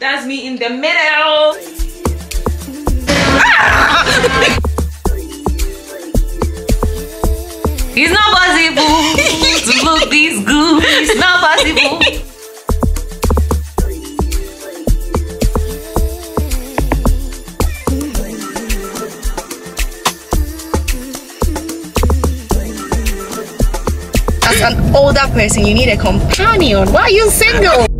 That's me in the middle. Ah! It's not possible to look this good. It's not possible. As an older person, you need a companion. Why are you single?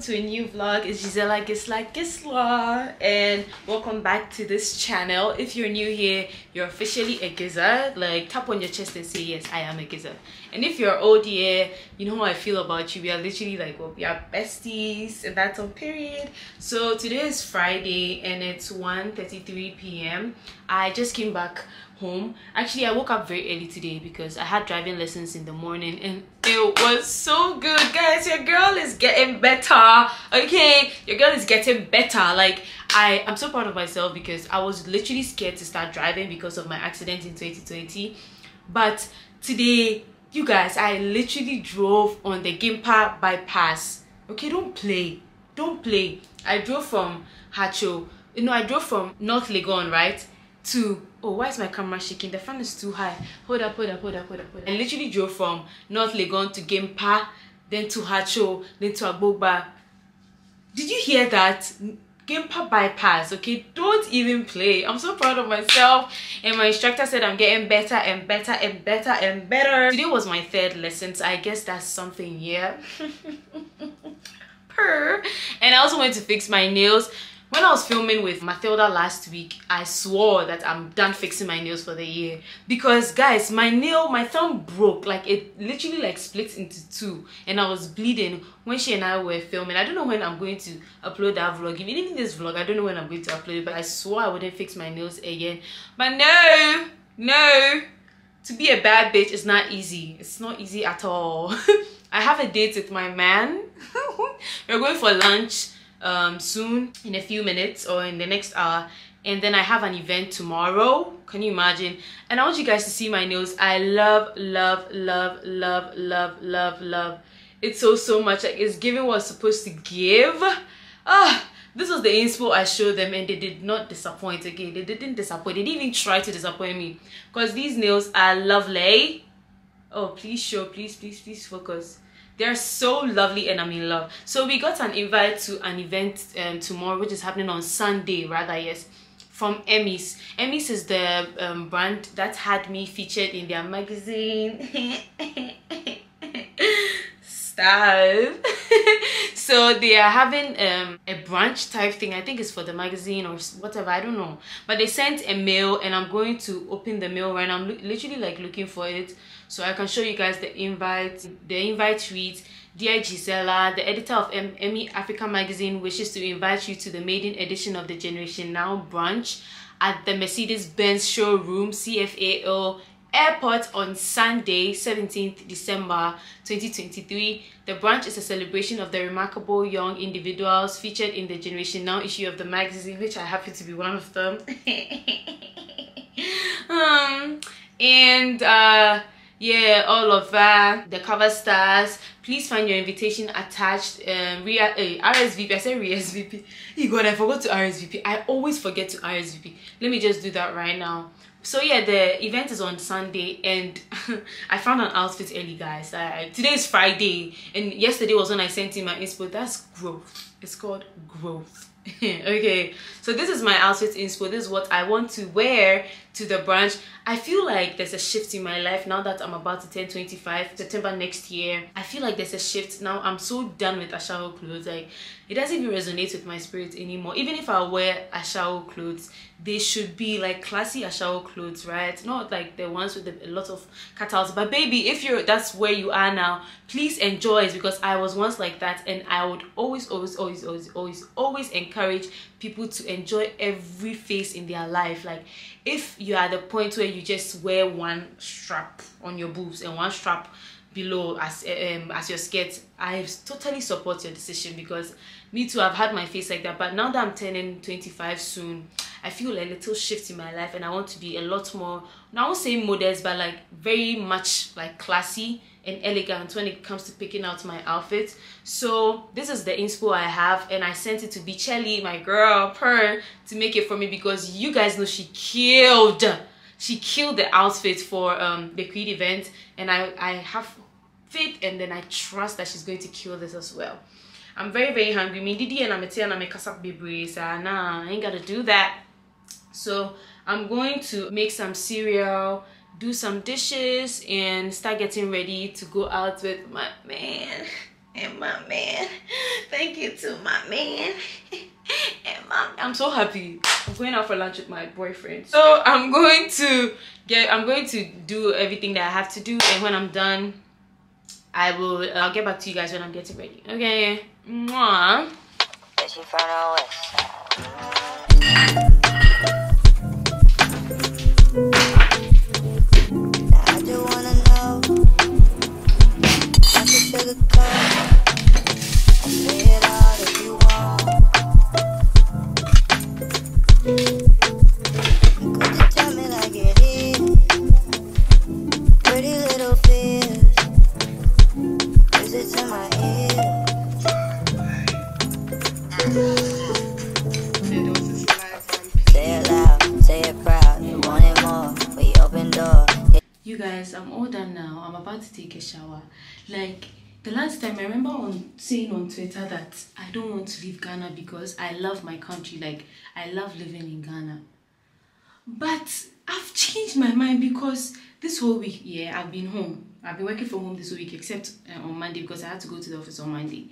To a new vlog. It's Gisela Gisla Gisla and welcome back to this channel. If you're new here, you're officially a gizzard. Like tap on your chest and say yes, I am a gizzard. And if you're old here, you know how I feel about you. We are literally like well, we are besties and that's on period. So today is Friday and it's 1:33 p.m. I just came back home. Actually i woke up very early today because i had driving lessons in the morning and it was so good. Guys your girl is getting better. Okay your girl is getting better. Like i i'm so proud of myself because i was literally scared to start driving because of my accident in 2020 but today you guys i literally drove on the gimpa bypass. Okay don't play. Don't play. I drove from haatso. You know i drove from north legon right to oh why is my camera shaking the fan is too high hold up hold up hold up hold up, hold up. i literally drove from north legon to gimpa then to haatso then to agbogba did you hear that Gimpa bypass, okay? Don't even play. I'm so proud of myself. And my instructor said I'm getting better and better and better and better. Today was my third lesson, so I guess that's something, yeah. Purr. And I also went to fix my nails when I was filming with Mathilda last week, I swore that I'm done fixing my nails for the year. Because guys, my nail, my thumb broke. Like it literally like split into two. And I was bleeding when she and I were filming. I don't know when I'm going to upload that vlog. Even in this vlog, I don't know when I'm going to upload it. But I swore I wouldn't fix my nails again. But no, no. To be a bad bitch is not easy. It's not easy at all. I have a date with my man. We're going for lunch um, soon in a few minutes or in the next hour. And then I have an event tomorrow. Can you imagine? And I want you guys to see my nails. I love love love love love love love. It's so so much. Like it's giving what it's supposed to give. Ah this was the inspo I showed them and they did not disappoint again. They didn't disappoint. They didn't even try to disappoint me. Because these nails are lovely. Oh please show please please please focus they're so lovely and i'm in love so we got an invite to an event um, tomorrow which is happening on sunday rather yes from EMYs. EMYs is the um, brand that had me featured in their magazine. Stop. so they are having um, a branch type thing. I think it's for the magazine or whatever. I don't know. But they sent a mail and I'm going to open the mail right now. I'm literally like looking for it so I can show you guys the invite. The invite reads, Dear Gisela, the editor of EMY Africa magazine wishes to invite you to the maiden edition of the Generation Now branch at the Mercedes-Benz showroom CFAO Airport on Sunday, 17th December 2023. The branch is a celebration of the remarkable young individuals featured in the Generation Now issue of the magazine, which I happen to be one of them. um, and uh, yeah all of that. The cover stars. Please find your invitation attached. Um Ria, uh, rsvp i said rsvp you god i forgot to rsvp i always forget to rsvp let me just do that right now. So yeah the event is on sunday and i found an outfit early guys. I, today is friday and yesterday was when i sent in my inspo. That's growth. It's called growth. Okay. So this is my outfit inspo. This is what i want to wear to the branch. I feel like there's a shift in my life now that i'm about to turn 25 september next year. I feel like there's a shift. Now i'm so done with ashawo clothes. Like it doesn't even resonate with my spirit anymore. Even if i wear ashawo clothes they should be like classy ashawo clothes right? Not like the ones with a lot of cutouts. But baby if you're that's where you are now please enjoy it. Because i was once like that and i would always always always always always always encourage people to enjoy every phase in their life. Like if you're at the point where you just wear one strap on your boobs and one strap below as um as your skirt i totally support your decision because me too i've had my face like that. But now that i'm turning 25 soon i feel a little shift in my life and i want to be a lot more now i won't say modest but like very much like classy and elegant when it comes to picking out my outfits. So this is the inspo i have and i sent it to Bichelli, my girl per to make it for me because you guys know she killed she killed the outfit for um the creed event and i i have faith and then i trust that she's going to kill this as well. I'm very very hungry. Me didi and i'm a and i'm a so nah i ain't gotta do that. So i'm going to make some cereal do some dishes and start getting ready to go out with my man and my man. Thank you to my man and my i'm so happy. I'm going out for lunch with my boyfriend. So i'm going to get i'm going to do everything that i have to do. And when i'm done i will i'll get back to you guys when i'm getting ready. Okay? Mwah. That i don't want to leave ghana because i love my country like i love living in ghana. But i've changed my mind because this whole week yeah i've been home. I've been working from home this week except uh, on monday because i had to go to the office on monday.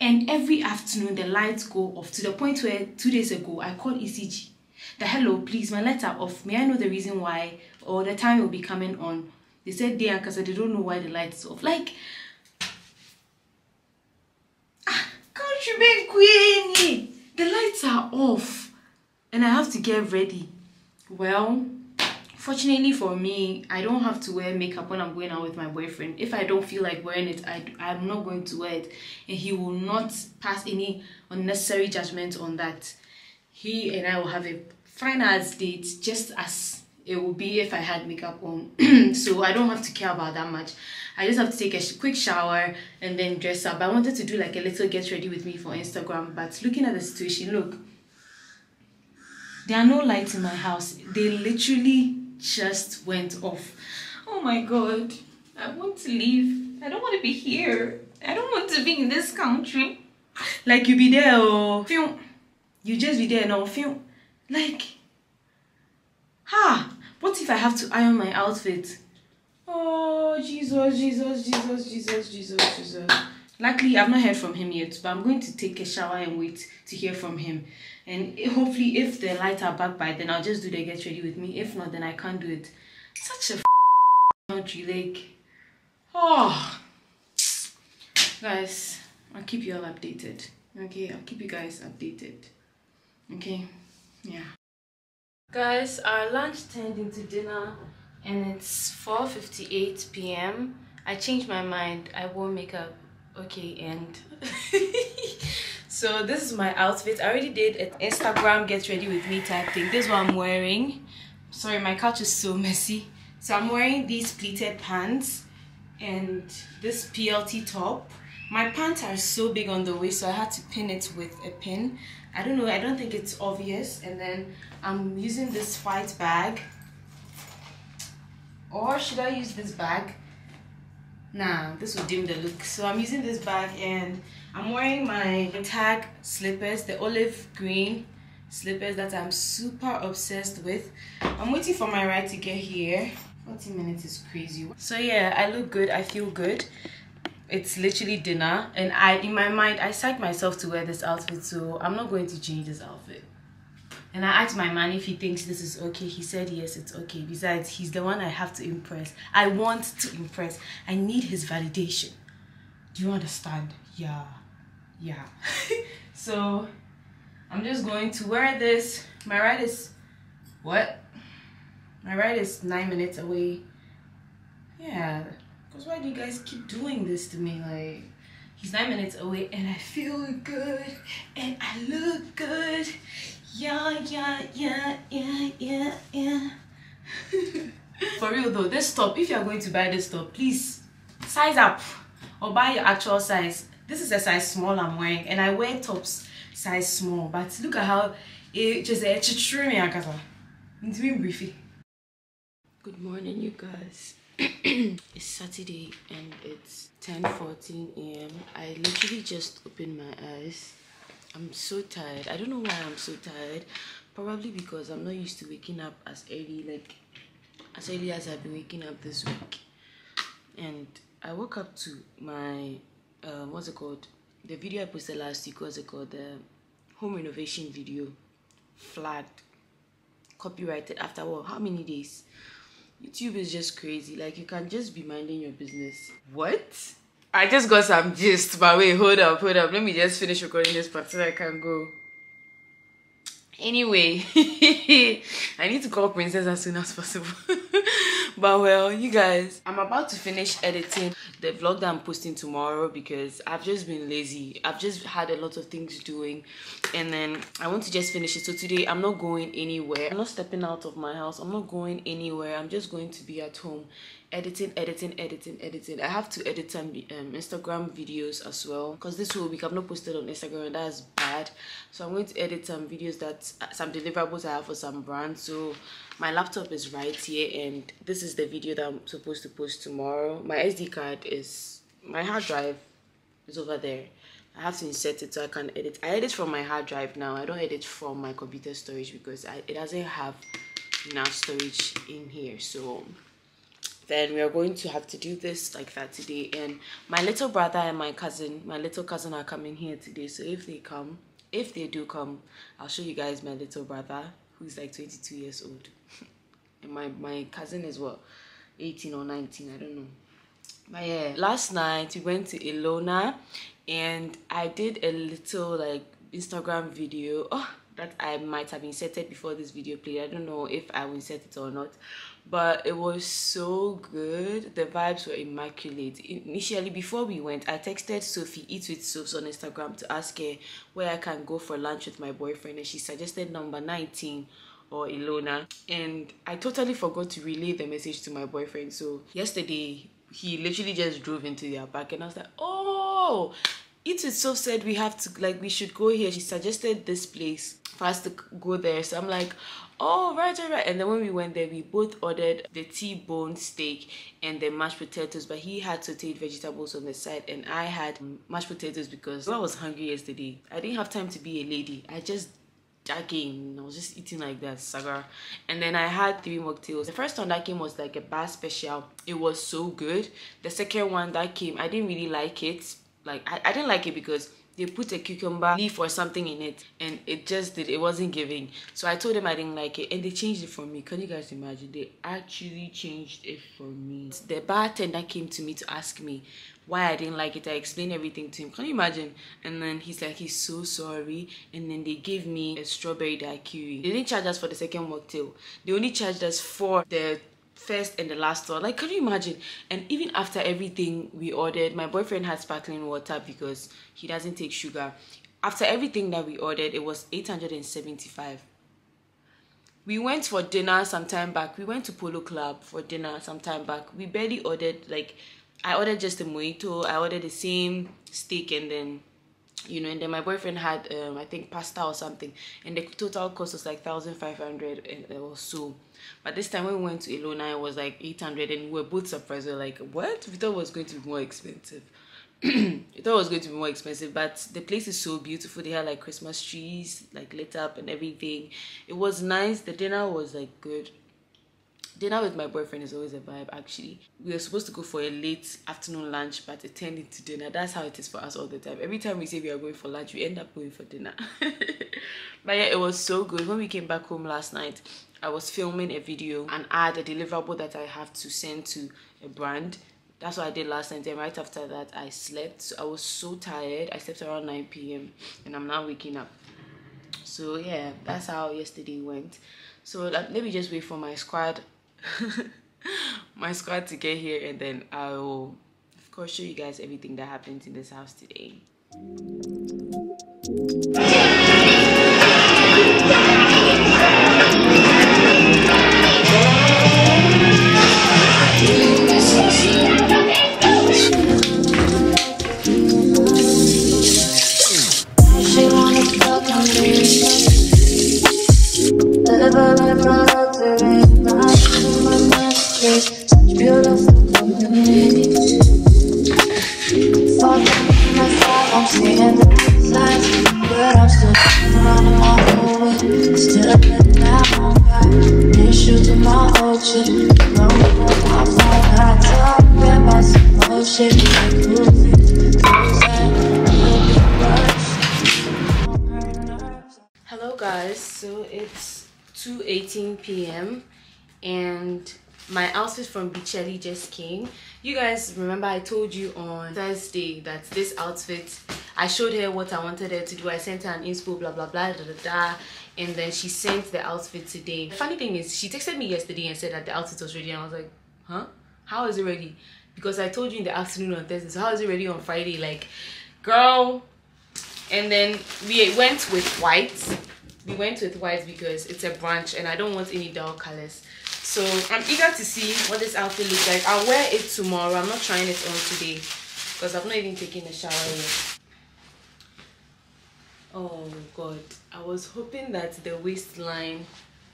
And every afternoon the lights go off to the point where two days ago i called ecg the hello please my lights are off. May i know the reason why or the time will be coming on? They said they because they don't know why the lights off. Like ah, countryman queenie. The lights are off. And i have to get ready. Well fortunately for me i don't have to wear makeup when i'm going out with my boyfriend. If i don't feel like wearing it I, i'm not going to wear it. And he will not pass any unnecessary judgment on that. He and i will have a fine as date just as it would be if i had makeup on so i don't have to care about that much i just have to take a quick shower and then dress up i wanted to do like a little get ready with me for instagram but looking at the situation look there are no lights in my house they literally just went off. Oh my god. I want to leave. I don't want to be here. I don't want to be in this country. Like you be there oh, or film. You just be there now film. Like ha what if I have to iron my outfit? Oh Jesus, Jesus, Jesus, Jesus, Jesus, Jesus. Luckily, I've not heard from him yet, but I'm going to take a shower and wait to hear from him. And eh, hopefully, if the lights are back by then, I'll just do the get ready with me. If not, then I can't do it. Such a country, like, oh, guys, I'll keep you all updated. Okay, I'll keep you guys updated. Okay, yeah. Guys, our lunch turned into dinner and it's 4.58 p.m. I changed my mind. I won't make up okay and so this is my outfit. I already did an instagram get ready with me type thing. This is what i'm wearing. Sorry my couch is so messy. So i'm wearing these pleated pants and this plt top. My pants are so big on the waist so i had to pin it with a pin i don't know i don't think it's obvious. And then i'm using this white bag. Or should i use this bag? Nah this will dim the look. So i'm using this bag and i'm wearing my tag slippers the olive green slippers that i'm super obsessed with. I'm waiting for my ride to get here. 40 minutes is crazy. So yeah i look good i feel good it's literally dinner and i in my mind i psyched myself to wear this outfit so i'm not going to change this outfit and I asked my man if he thinks this is okay. He said yes, it's okay. Besides, he's the one I have to impress. I want to impress. I need his validation. Do you understand? Yeah. Yeah. so I'm just going to wear this. My ride is what? My ride is nine minutes away. Yeah. Because why do you guys keep doing this to me? Like He's nine minutes away, and I feel good, and I look good. Yeah, yeah, yeah, yeah, yeah, yeah. For real though, this top, if you're going to buy this top, please size up or buy your actual size. This is a size small I'm wearing, and I wear tops size small. But look at how it just chichuri It's briefy. Good morning, you guys. it's Saturday and it's 10:14 a.m. I literally just opened my eyes. I'm so tired. I don't know why I'm so tired. Probably because I'm not used to waking up as early like as early as I've been waking up this week. And I woke up to my uh, what's it called? The video I posted last week. What's it called? The home renovation video flagged, copyrighted after what? How many days? YouTube is just crazy. Like you can just be minding your business. What? I just got some gist, but wait, hold up, hold up. Let me just finish recording this part so I can go. Anyway, I need to call Princess as soon as possible. but well, you guys, I'm about to finish editing the vlog that I'm posting tomorrow because I've just been lazy. I've just had a lot of things doing and then I want to just finish it. So today I'm not going anywhere. I'm not stepping out of my house. I'm not going anywhere. I'm just going to be at home editing editing editing editing i have to edit some um, instagram videos as well because this whole week i've not posted on instagram and that's bad so i'm going to edit some videos that uh, some deliverables i have for some brands so my laptop is right here and this is the video that i'm supposed to post tomorrow my sd card is my hard drive is over there I have to insert it so I can edit. I edit from my hard drive now. I don't edit from my computer storage because I, it doesn't have enough storage in here. So then we are going to have to do this like that today. And my little brother and my cousin my little cousin are coming here today. So if they come if they do come i'll show you guys my little brother who's like 22 years old. And my my cousin is what 18 or 19 i don't know. But yeah last night we went to Ilona and i did a little like instagram video. Oh that i might have inserted before this video played. I don't know if i will insert it or not but it was so good. The vibes were immaculate. Initially before we went i texted sophie eat with soaps on instagram to ask her where i can go for lunch with my boyfriend and she suggested number 19 or Ilona. And I totally forgot to relay the message to my boyfriend. So yesterday he literally just drove into their park and I was like oh With Soap said we have to like we should go here. She suggested this place for us to go there. So I'm like oh right right right. And then when we went there we both ordered the t-bone steak and the mashed potatoes but he had sauteed vegetables on the side and i had mashed potatoes because i was hungry yesterday. I didn't have time to be a lady. I just again i was just eating like that saga and then i had three mocktails. The first one that came was like a bar special. It was so good. The second one that came i didn't really like it like I, I didn't like it because they put a cucumber leaf or something in it and it just did it wasn't giving. So i told them i didn't like it and they changed it for me. Can you guys imagine? They actually changed it for me. The bartender came to me to ask me why i didn't like it. I explained everything to him. Can you imagine? And then he's like he's so sorry. And then they gave me a strawberry daiquiri. They didn't charge us for the second mocktail. They only charged us for the first and the last one. Like can you imagine? And even after everything we ordered my boyfriend had sparkling water because he doesn't take sugar. After everything that we ordered it was 875 we went for dinner some time back. We went to polo club for dinner some time back. We barely ordered like i ordered just a mojito. I ordered the same steak and then you know and then my boyfriend had um, i think pasta or something and the total cost was like 1500 or so. But this time when we went to Ilona it was like 800 and we were both surprised. We were like what? We thought it was going to be more expensive. We thought it was going to be more expensive but the place is so beautiful. They had like christmas trees like lit up and everything. It was nice. The dinner was like good dinner with my boyfriend is always a vibe actually. We were supposed to go for a late afternoon lunch but it turned into dinner. That's how it is for us all the time. Every time we say we are going for lunch we end up going for dinner. But yeah it was so good. When we came back home last night i was filming a video and add a deliverable that i have to send to a brand. That's what i did last night. And right after that i slept. So i was so tired. I slept around 9 p.m and i'm now waking up. So yeah that's how yesterday went. So let me just wait for my squad my squad to get here and then I'll of course show you guys everything that happens in this house today. She wanna fuck. And my outfit from Bichelli just came. You guys remember I told you on Thursday that this outfit I showed her what I wanted her to do. I sent her an inspo blah blah blah da da da and then she sent the outfit today. The funny thing is she texted me yesterday and said that the outfit was ready and I was like, "Huh? How is it ready?" Because I told you in the afternoon on Thursday. So how is it ready on Friday? Like, girl, and then we went with white we went with white because it's a brunch and i don't want any dull colors so i'm eager to see what this outfit looks like. I'll wear it tomorrow. I'm not trying it on today because i've not even taken a shower yet. Oh god. I was hoping that the waistline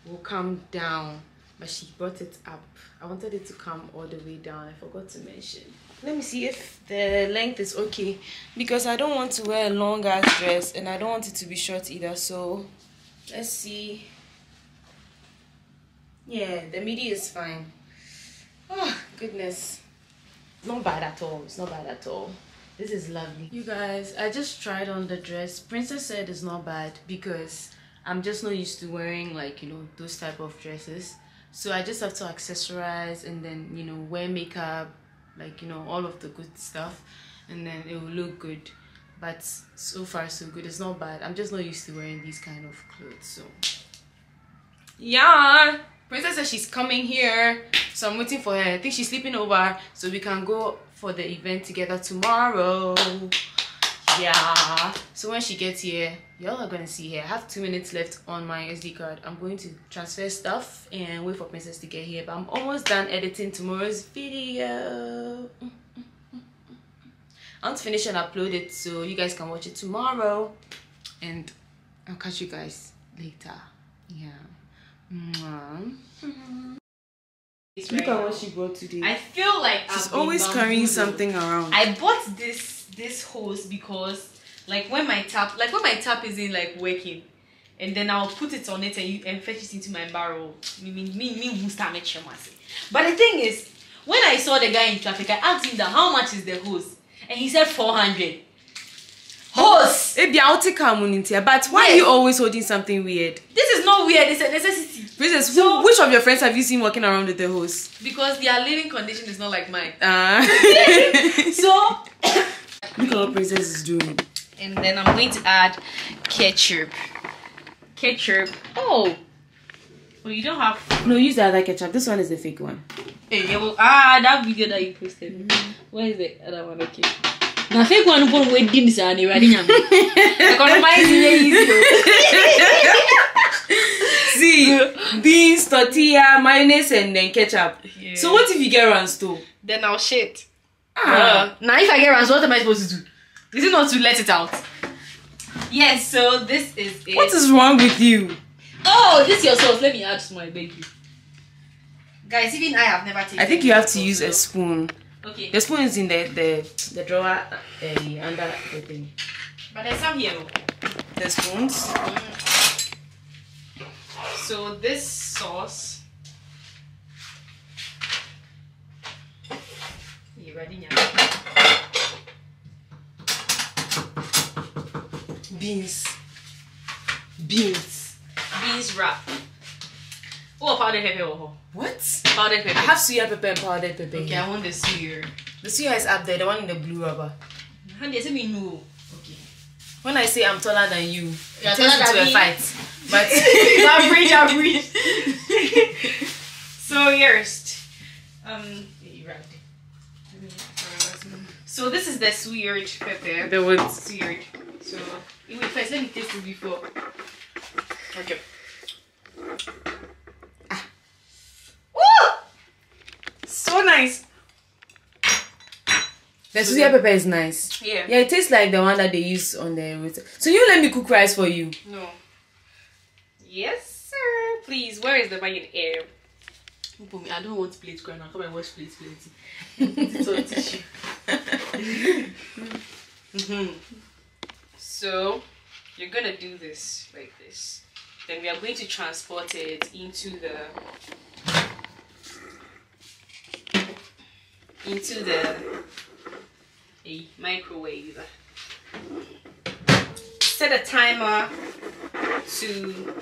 will come down but she brought it up. I wanted it to come all the way down. I forgot to mention. Let me see if the length is okay because i don't want to wear a long ass dress and i don't want it to be short either. So let's see yeah the midi is fine. Oh goodness. Not bad at all. It's not bad at all. This is lovely. You guys i just tried on the dress. Princess said it's not bad because i'm just not used to wearing like you know those type of dresses. So i just have to accessorize and then you know wear makeup like you know all of the good stuff. And then it will look good. But so far so good. It's not bad. I'm just not used to wearing these kind of clothes so. Yeah princess says she's coming here so i'm waiting for her. I think she's sleeping over so we can go for the event together tomorrow. Yeah. So when she gets here y'all are gonna see her. I have two minutes left on my sd card. I'm going to transfer stuff and wait for princess to get here but i'm almost done editing tomorrow's video. I want to finish and upload it so you guys can watch it tomorrow and I'll catch you guys later. Yeah. Mwah. Look at what she brought today. I feel like She's I've been always carrying something around. I bought this this hose because like when my tap like when my tap isn't like working and then I'll put it on it and you and fetch it into my barrel. Me me me me who make sure myself. But the thing is, when I saw the guy in traffic, I asked him that how much is the hose? And he said four hundred. Hose! Maybe I'll take her but why are you always holding something weird? This is not weird, it's a necessity. Princess, So- who, which of your friends have you seen walking around with the hose? Because their living condition is not like mine. Uh, So look at what Princess is doing. and then I'm going to add ketchup. Ketchup. Oh. Well, you don't have. No, use the other ketchup. This one is the fake one. Hey, yeah, well, ah, that video that you posted. Where is the other one? Okay. Now, fake one for wedding is an already. Economize is easy. See, beans, tortilla, mayonnaise, and then ketchup. Yeah. So what if you get run stove? Then I'll shit. Ah. Uh, now, if I get runs, what am I supposed to do? Is it not to let it out? Yes. So this is it. What is wrong with you? Oh, this is your sauce. Let me add some. I beg you. Guys, even I have never taken. I think you have to use a spoon. Okay. The spoon is in the the, the drawer uh, under the thing. But there's some here. The spoons. So this sauce. You ready now? Beans. Beans. Beans wrap. Oh, powdered pepper. Oh, What? powdered I pepper. have suya pepper and powdered pepper. Okay, here. I want the sugar. The suya is up there, the one in the blue rubber. How do you say me no? Okay. When I say I'm taller than you, You're it turns taller into than a me. fight. But average, average. so first, um, you right. So this is the sweet pepper. The what? Sweet. So wait, first let me taste it before. Okay. Woo! So nice. The suya pepper is nice. Yeah. Yeah, it tastes like the one that they use on the road. So you let me cook rice for you. No. Yes, sir. Please, where is the bag in air? Put me. I don't want plate going now. Come and wash plate plenty. Put it on tissue. Mhm. So you're gonna do this like this. Then we are going to transport it into the into the a microwave. Set a timer to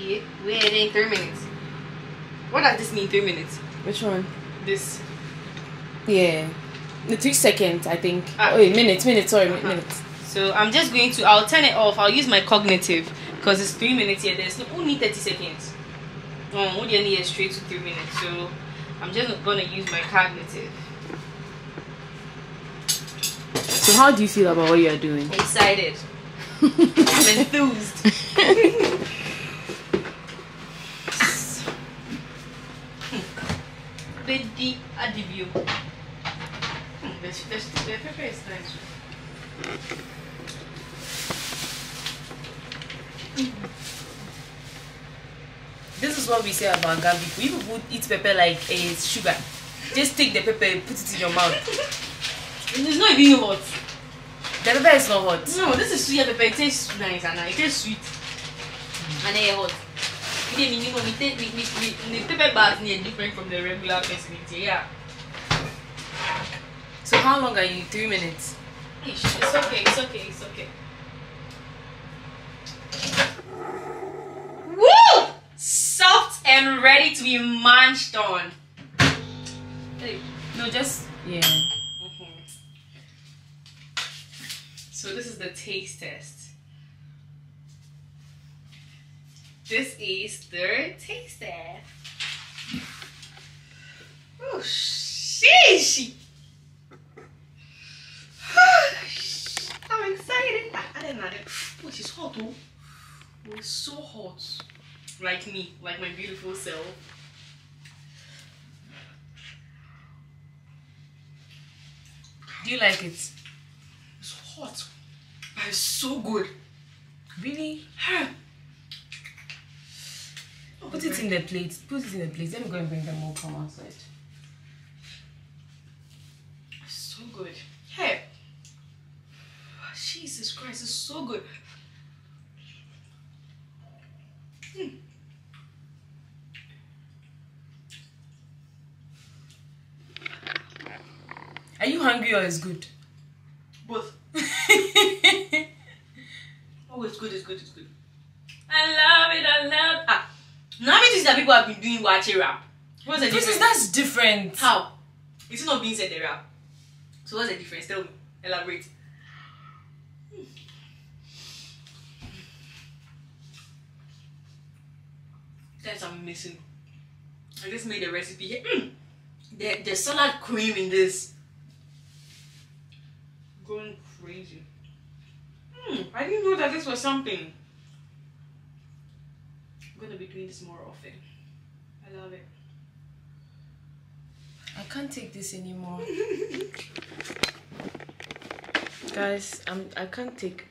yeah, we're in three minutes. What does this mean? Three minutes. Which one? This Yeah. The three seconds, I think. Ah. Oh, wait, minutes, minutes, sorry, Uh-huh. minutes. So I'm just going to. I'll turn it off. I'll use my cognitive because it's three minutes here. There's no only thirty seconds. Oh, we only need a straight to three minutes. So I'm just gonna use my cognitive. So how do you feel about what you are doing? Excited. I'm enthused. Bedi adibio. Hmm, the, the, the pepper is. What we say about. We people eat pepper like a sugar. Just take the pepper, put it in your mouth. It's not even hot. The pepper is not hot. No, this is sweet pepper. It tastes nice and it tastes sweet. And then hot. You know, you the pepper bath is different from the regular person. Yeah. So how long are you? Three minutes. It's okay, it's okay, it's okay. Woo! Soft and ready to be munched on. Hey. No, just yeah. So this is the taste test. This is the taste test. Oh, sheesh! I'm excited. I, I didn't know that. Oh, she's hot. Oh, it's so hot. Like me, like my beautiful self. Do you like it? It's hot. But it's so good. Really? Huh. Put it in the plate. Put it in the plate. Let me go and bring them all from outside. It's so good. Hey. Jesus Christ, it's so good. Hmm. Are you hungry or is good? Both. Oh, it's good, it's good, it's good. I love it, I love Ah. Now many things that people have been doing watching rap. What's the this difference? is that's different. How? It's not being said the rap. So what's the difference? Tell me. Elaborate. That's I'm missing. I just made a recipe here. Mm. The, the salad cream in this. Going crazy. Mm, I didn't know that this was something. I'm gonna be doing this more often. I love it. I can't take this anymore. Guys, I'm I can't take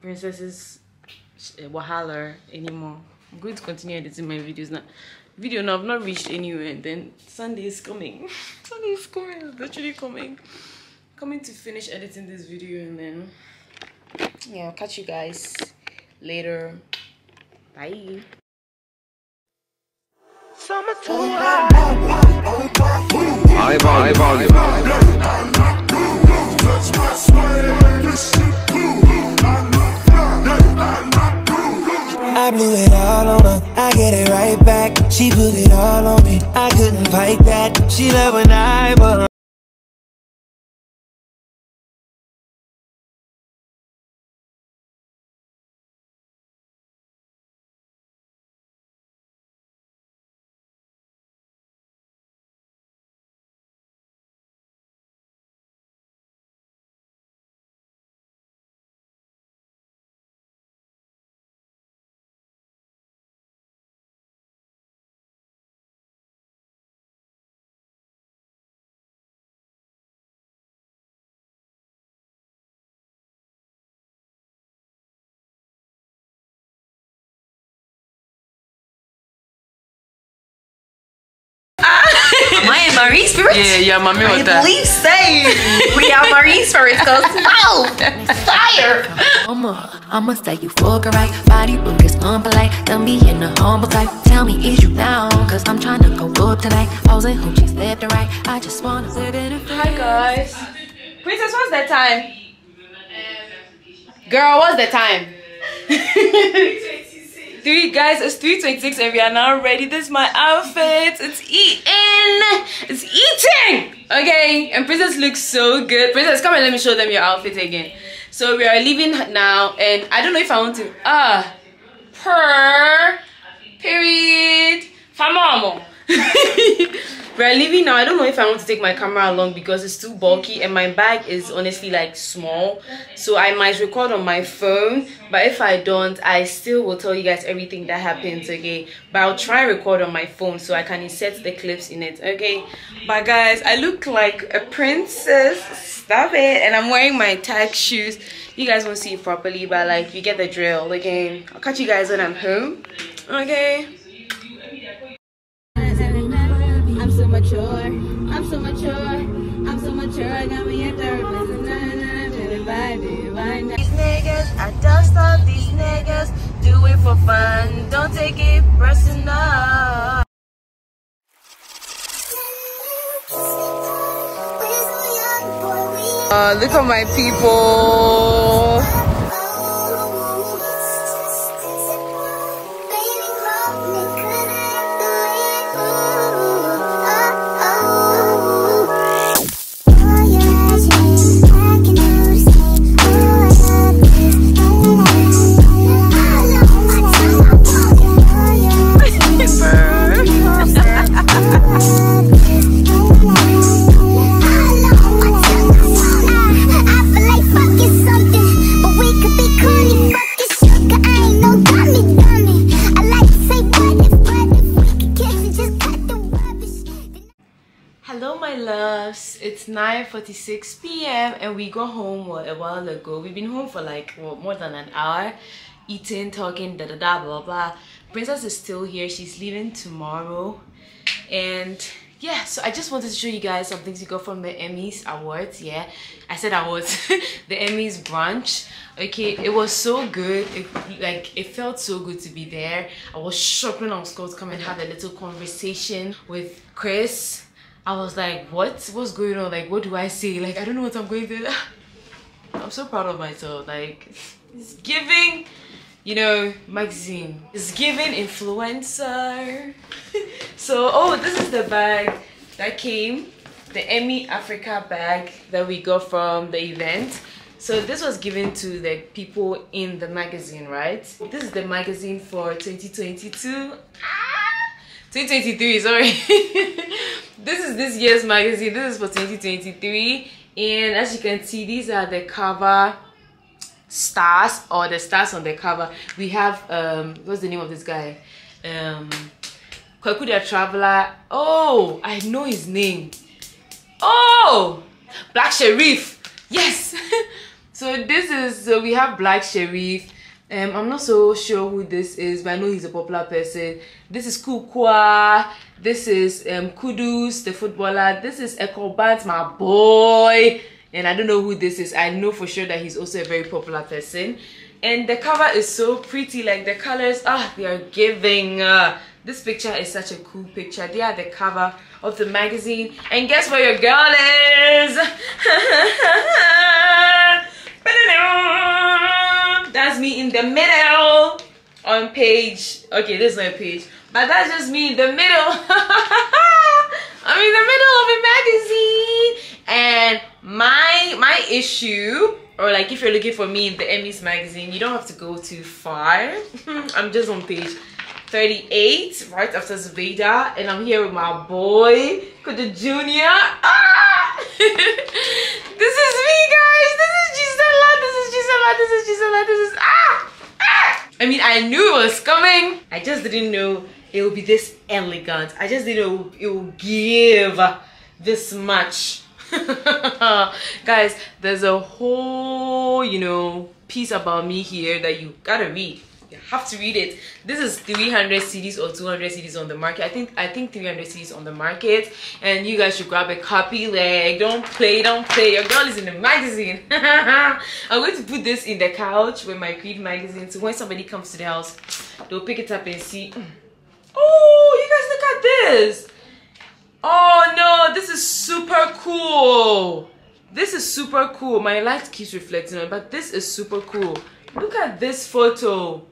Princess's uh, wahala anymore. I'm going to continue editing my videos now. Video now, I've not reached anywhere. And then Sunday is coming. Sunday is coming. It's literally coming. Coming to finish editing this video and then yeah, I'll catch you guys later. Bye. High volume. I blew it all on her, I get it right back. She put it all on me, I couldn't fight that. She love when I put Am I a spirit? Yeah, yeah, mommy I water. believe so. we are marine spirits because wow, fire. I'ma, I'ma say you fuck right. Body look is unpolite. Don't be in the humble type. Tell me, is you down? Cause I'm trying to go up tonight. Posing hoochies left and right. I just wanna sit in a Hi guys. Princess, what's the time? Girl, what's the time? Three guys, it's 326 and we are now ready. This is my outfit. It's eating. It's eating. Okay, and Princess looks so good. Princess, come and let me show them your outfit again. So we are leaving now, and I don't know if I want to. Ah, per period. Famamo. We're leaving now. I don't know if I want to take my camera along because it's too bulky and my bag is honestly like small. So I might record on my phone. But if I don't, I still will tell you guys everything that happens, okay? But I'll try and record on my phone so I can insert the clips in it, okay? But guys, I look like a princess. Stop it. And I'm wearing my tag shoes. You guys won't see it properly, but like you get the drill, okay? I'll catch you guys when I'm home, okay? Mature. I'm so mature. I'm so mature. I got me a therapist. These niggas, I don't stop these niggas. Do it for fun. Don't take it personal. Uh, look at my people. Hello, my loves. It's 9:46 p.m. and we got home what, a while ago. We've been home for like what, more than an hour, eating, talking, da da da blah blah. Princess is still here. She's leaving tomorrow, and yeah. So I just wanted to show you guys some things we got from the EMYs Awards. Yeah, I said awards, the EMYs brunch. Okay, it was so good. It, like it felt so good to be there. I was shocked when I was called to come and have a little conversation with Chris. I was like, what? What's going on? Like, what do I say? Like, I don't know what I'm going to. I'm so proud of myself. Like, it's giving, you know, magazine. It's giving influencer. so, oh, this is the bag that came. The EMY Africa bag that we got from the event. So this was given to the people in the magazine, right? This is the magazine for 2022. Ah! 2023 sorry. This is this year's magazine. This is for 2023 and as you can see these are the cover stars or the stars on the cover. We have um what's the name of this guy? Um Kwaku the traveler. Oh i know his name. Oh Black Sherif yes. So this is so we have Black Sherif um, I'm not so sure who this is, but I know he's a popular person. This is Kukwa. This is um, Kudus, the footballer. This is Ecobat, my boy. And I don't know who this is. I know for sure that he's also a very popular person. And the cover is so pretty. Like the colors, ah, they are giving. Uh, this picture is such a cool picture. They are the cover of the magazine. And guess where your girl is? that's me in the middle on page okay this is not a page but that's just me in the middle. I'm in the middle of a magazine. And my my issue or like if you're looking for me in the EMYs magazine you don't have to go too far. I'm just on page 38 right after Zubeda and I'm here with my boy Kudu Junior. Ah! this is me guys! This is Gisela! This is Gisela! This is Gisela! This is ah! ah! I mean I knew it was coming. I just didn't know it would be this elegant. I just didn't know it would give this much. Guys there's a whole you know piece about me here that you gotta read have to read it. This is 300 CDs or 200 CDs on the market. I think I think 300 CDs on the market, and you guys should grab a copy. Like, don't play, don't play. Your girl is in the magazine. I'm going to put this in the couch with my Creed magazine. So when somebody comes to the house, they'll pick it up and see. Mm. Oh, you guys look at this. Oh no, this is super cool. This is super cool. My light keeps reflecting on it, but this is super cool. Look at this photo.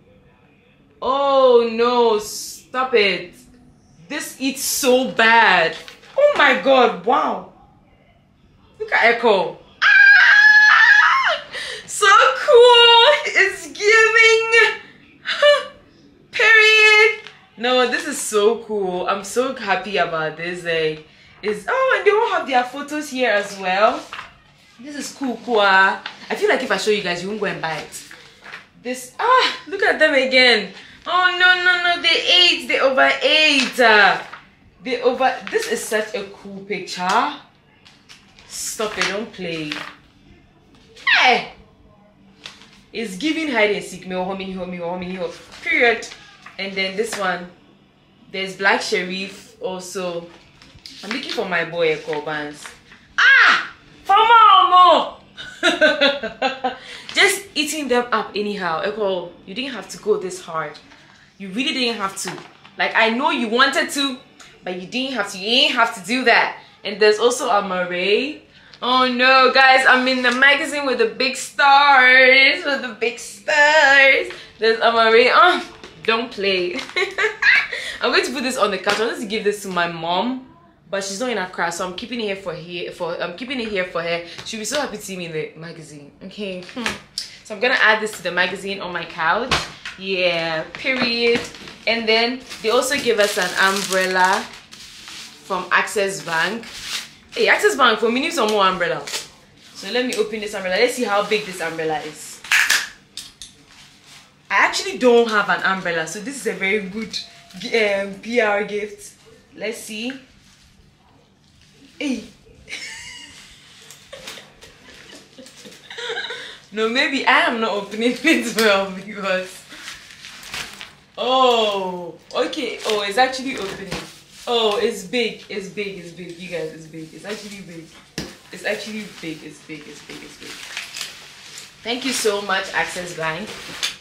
Oh no, stop it. This eats so bad. Oh my god, wow. Look at Echo. Ah! So cool. It's giving. Period. No, this is so cool. I'm so happy about this. Like, is oh, and they all have their photos here as well. This is cool, cool. ah. I feel like if I show you guys, you won't go and buy it. This ah, look at them again. Oh no, no, no, they ate. They overate. Uh, they over. This is such a cool picture. Stop it! Don't play. Hey. It's giving hide and seek me or homie homie homie ho. Period. And then this one, there's Black Sherif also. I'm looking for my boy Echo Ah! For more, more! Just eating them up anyhow. Echo, you didn't have to go this hard. You really didn't have to. Like, I know you wanted to, but you didn't have to. You ain't have to do that. And there's also a Murray. Oh no, guys, I'm in the magazine with the big stars. With the big stars. There's a Murray. Oh, don't play. I'm going to put this on the couch. I'm going to give this to my mom. But she's not in Accra, so I'm keeping it here for here for I'm keeping it here for her. She'll be so happy to see me in the magazine. Okay. Hmm. So I'm gonna add this to the magazine on my couch. Yeah, period. And then they also give us an umbrella from Access Bank. Hey, Access Bank, for me need some more umbrella. So let me open this umbrella. Let's see how big this umbrella is. I actually don't have an umbrella, so this is a very good um, PR gift. Let's see. Hey. no, maybe I am not opening it well because. Oh, okay. Oh, it's actually opening. Oh, it's big. It's big. It's big. You guys, it's big. It's actually big. It's actually big. It's big. It's big. It's big. Thank you so much, Access Bank.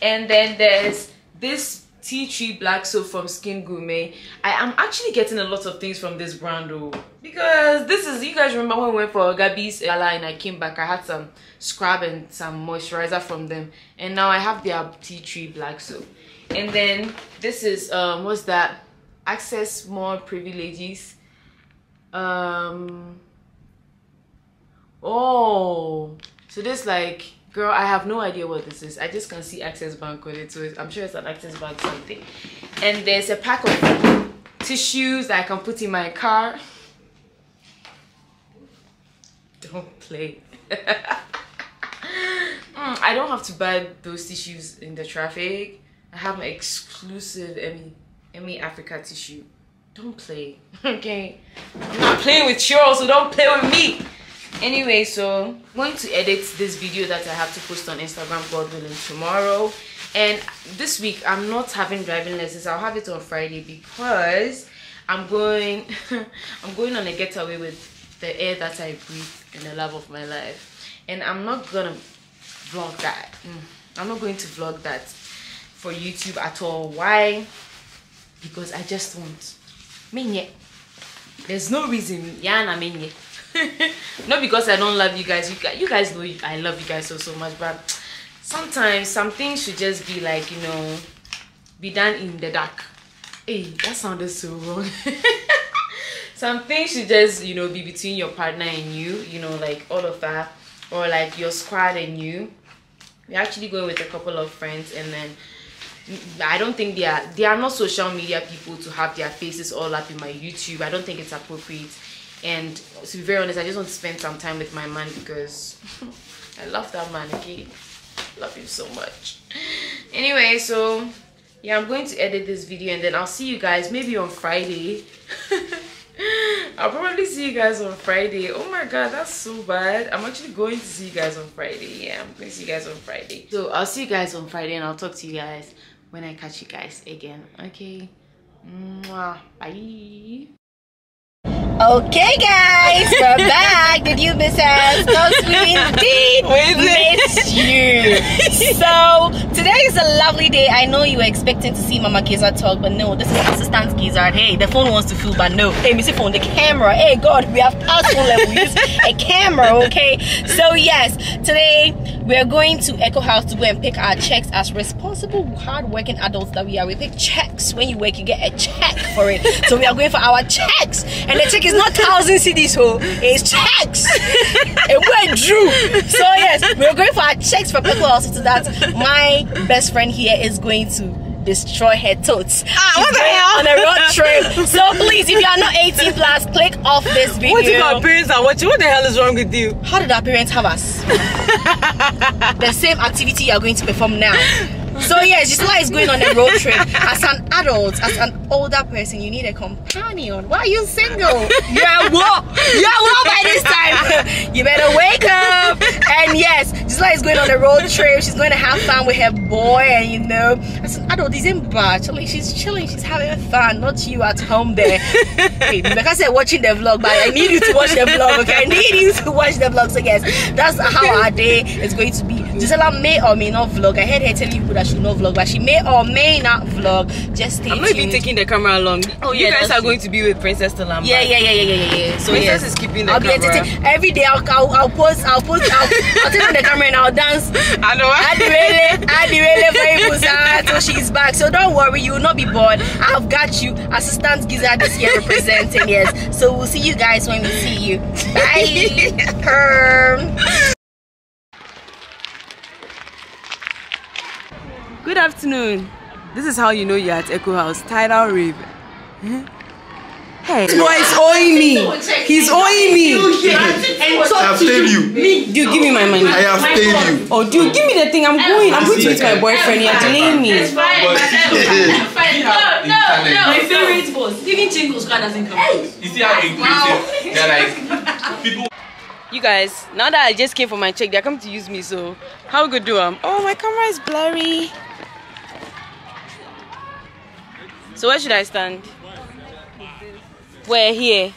And then there's this tea tree black soap from Skin Gourmet. I am actually getting a lot of things from this brand though. Because this is, you guys remember when we went for Gabi's gala and I came back, I had some scrub and some moisturizer from them. And now I have their tea tree black soap. And then this is, um, what's that? Access more privileges. Um, oh, so this like Girl, I have no idea what this is. I just can see Access Bank on it, so I'm sure it's an Access Bank something. And there's a pack of tissues that I can put in my car. Don't play. Mm, I don't have to buy those tissues in the traffic. I have my exclusive EMY EMY Africa tissue. Don't play, okay? I'm not playing with you, so don't play with me anyway so i'm going to edit this video that i have to post on instagram god willing tomorrow. And this week i'm not having driving lessons. I'll have it on friday because i'm going i'm going on a getaway with the air that i breathe and the love of my life. And i'm not gonna vlog that. Mm, i'm not going to vlog that for youtube at all. Why? Because i just won't Menye. there's no reason. Yeah yana menye not because I don't love you guys. You guys, you guys know I love you guys so so much, but sometimes some things should just be like you know, be done in the dark. Hey, that sounded so wrong. some things should just you know be between your partner and you. You know, like all of that, or like your squad and you. We're actually going with a couple of friends, and then I don't think they are they are not social media people to have their faces all up in my YouTube. I don't think it's appropriate. And to be very honest, I just want to spend some time with my man because I love that man. Okay, love him so much. Anyway, so yeah, I'm going to edit this video and then I'll see you guys maybe on Friday. I'll probably see you guys on Friday. Oh my god, that's so bad. I'm actually going to see you guys on Friday. Yeah, I'm going to see you guys on Friday. So I'll see you guys on Friday and I'll talk to you guys when i catch you guys again okay Mwah. bye Okay, guys, we're back. Did you miss us? Because we indeed missed you. So today is a lovely day. I know you were expecting to see Mama Gizzard talk, but no, this is Assistant Gizzard. Hey, the phone wants to fill, but no. Hey, Missy phone, the camera. Hey, God, we have phone level. We use a camera, okay? So yes, today we're going to Echo House to go and pick our checks as responsible, hard-working adults that we are. We pick checks. When you work, you get a check for it. So we are going for our checks, and the check is not thousand CDs, so it's checks. it went Drew. So yes, we're going for our checks for people also to that. My best friend here is going to destroy her totes. Ah, what the hell? On a road trip. So please, if you are not 18 plus, click off this video. what if our parents are watching what the hell is wrong with you How did our parents have us? the same activity you are going to perform now. So yes, Gisela is going on a road trip. As an adult, as an older person, you need a companion. Why are you single? You're at war. You're at war by this time. you better wake up. And yes, Gisela is going on a road trip. She's going to have fun with her boy. And you know, as an adult, he's in bar. Actually, she's chilling. She's having fun. Not you at home there. hey, like I said, watching the vlog, but I need you to watch the vlog. Okay, I need you to watch the vlog. So yes, that's how our day is going to be. Gisela may or may not vlog. I heard her telling people that she will not vlog, but she may or may not vlog. Just stay i'm not even taking the camera along Oh, you yeah, guys are going to be with princess Talamba. Yeah, yeah, yeah, yeah, yeah, yeah. So Princess yes, is keeping the I'll be camera. every day. I'll, I'll, I'll post, I'll post, I'll, I'll take on the camera and I'll dance. I know Adiwele, Adiwele for Ibusa till she's back. So don't worry, you will not be bored. I've got you. Assistant Gizzard is here representing, yes. So we'll see you guys when we see you. Bye. Perm. Good afternoon. This is how you know you're at Echo House. Tidal Rave. Huh? Hey. This boy is owing me. He's owing me. I have paid you. Dude, give me my money. I have paid you. Oh, dude, give me the thing. I'm going. I'm going to meet my boyfriend. You're delaying me. No, no, no. My favorite boss. Even Chingo's car doesn't come. You see how inclusive they're like people You guys, now that I just came for my check, they're coming to use me. So, how good do I? Am? Oh, my camera is blurry. So, where should I stand? Where? Here.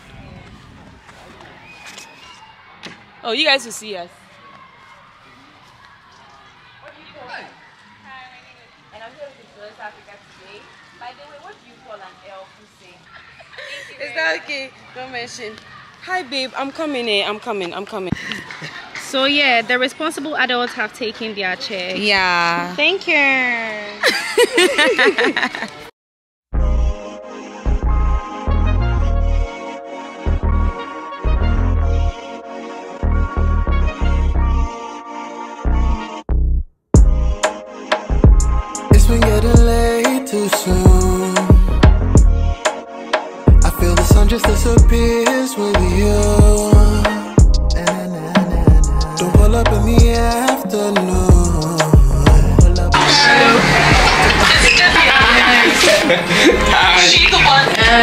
Oh, you guys will see us. And I'm here with West Africa today. By the way, what do you call an elf Is that okay? Don't mention. Hi, babe. I'm coming in. I'm coming. I'm coming. So yeah, the responsible adults have taken their chair. Yeah. Thank you. too soon. I feel the sun just disappears with you. Don't pull up in the afternoon. Pull up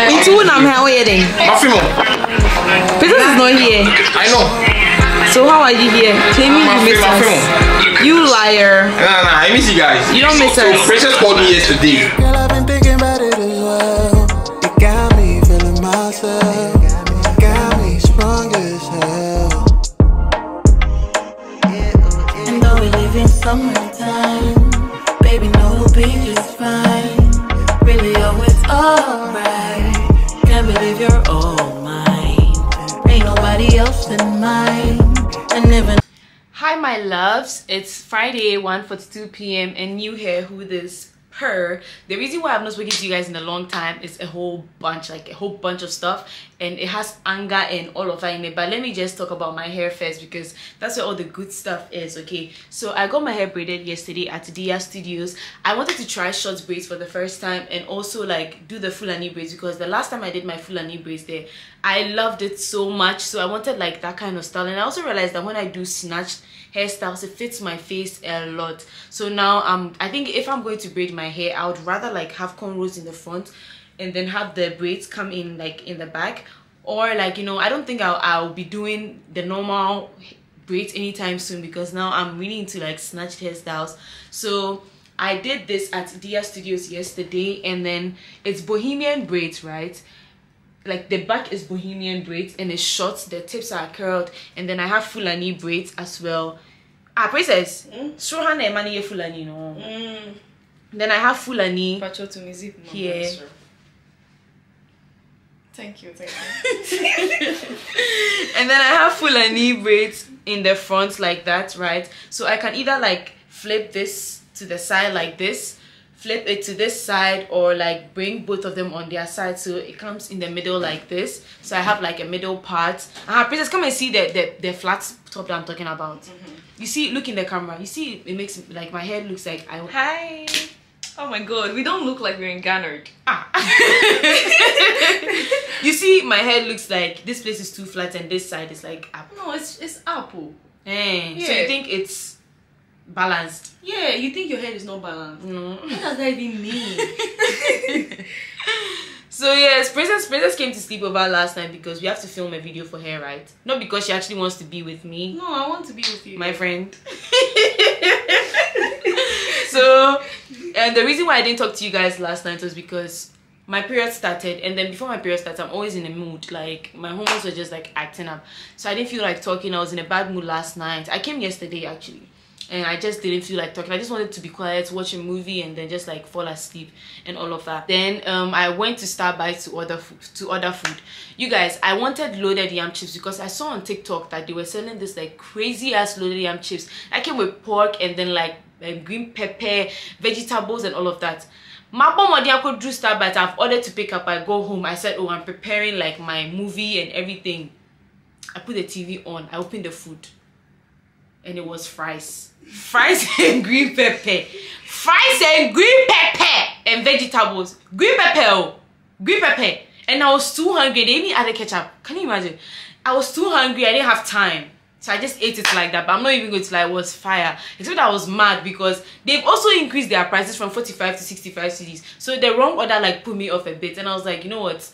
Into when I'm here, where then? Mafimo. Princess is not here. I know. So how are you here? Claiming you miss Mafimo, us. Mafimo. You liar. Nah, nah, I miss you guys. You don't miss so, us. So Princess called me yesterday. Girl, I've been thinking about it as well. It got me feeling myself. It got me strong as hell. And though we live in summertime, baby, no, we'll be just fine. Really, oh, it's alright. Can't believe you're all mine. Ain't nobody else in mine. Hi, my loves. It's Friday, 1:42 p.m. and you here who this her. The reason why I've not spoken to you guys in a long time is a whole bunch, like a whole bunch of stuff, and it has anger and all of that in it. But let me just talk about my hair first because that's where all the good stuff is. Okay, so I got my hair braided yesterday at Dia Studios. I wanted to try short braids for the first time and also like do the full Fulani braids because the last time I did my full Fulani braids there, I loved it so much. So I wanted like that kind of style, and I also realized that when I do snatched hairstyles it fits my face a lot so now um i think if i'm going to braid my hair i would rather like have cornrows in the front and then have the braids come in like in the back or like you know i don't think i'll, I'll be doing the normal braids anytime soon because now i'm really into like snatched hairstyles so I did this at Dia Studios yesterday, and then it's bohemian braids, right? Like the back is bohemian braids and it's short, the tips are curled, and then I have Fulani braids as well. Ah, princess, mm? money Fulani, no. Mm. Then I have Fulani. Pacho to music. Mama, Here. Thank you, thank you. and then I have full Fulani braids in the front like that, right? So I can either like flip this to the side like this, flip it to this side, or like bring both of them on their side so it comes in the middle like this. So I have like a middle part. Ah, princess, come and see the the, the flat top that I'm talking about. You see, look in the camera. You see, it makes like my hair looks like I. Hi. Oh my god, we don't look like we're in Gannard. Ah. you see, my head looks like this place is too flat and this side is like up. No, it's it's apple. Eh, So you think it's balanced? Yeah, you think your head is not balanced. No. What does that even mean? So yes, Princess Princess came to sleep over last night because we have to film a video for her, right? Not because she actually wants to be with me, no, I want to be with you. my friend. so, and the reason why I didn't talk to you guys last night was because my period started, and then before my period starts, I'm always in a mood. Like my hormones were just like acting up, so I didn't feel like talking. I was in a bad mood last night. I came yesterday actually. And I just didn't feel like talking. I just wanted to be quiet, watch a movie, and then just like fall asleep and all of that. Then um, I went to Starbites to order food. To order food, you guys, I wanted loaded yam chips because I saw on TikTok that they were selling this like crazy ass loaded yam chips. I came with pork and then like um, green pepper, vegetables, and all of that. My could do Starbucks. I've ordered to pick up. I go home. I said, oh, I'm preparing like my movie and everything. I put the TV on. I opened the food, and it was fries, fries and green pepper, fries and green pepper and vegetables. Green pepper, oh, green pepper, and I was too hungry. They even added ketchup. Can you imagine? I was too hungry. I didn't have time. So I just ate it like that, but I'm not even going to lie, it was fire. Except I was mad because they've also increased their prices from 45 to 65 CDs. So the wrong order like put me off a bit, and I was like, you know what?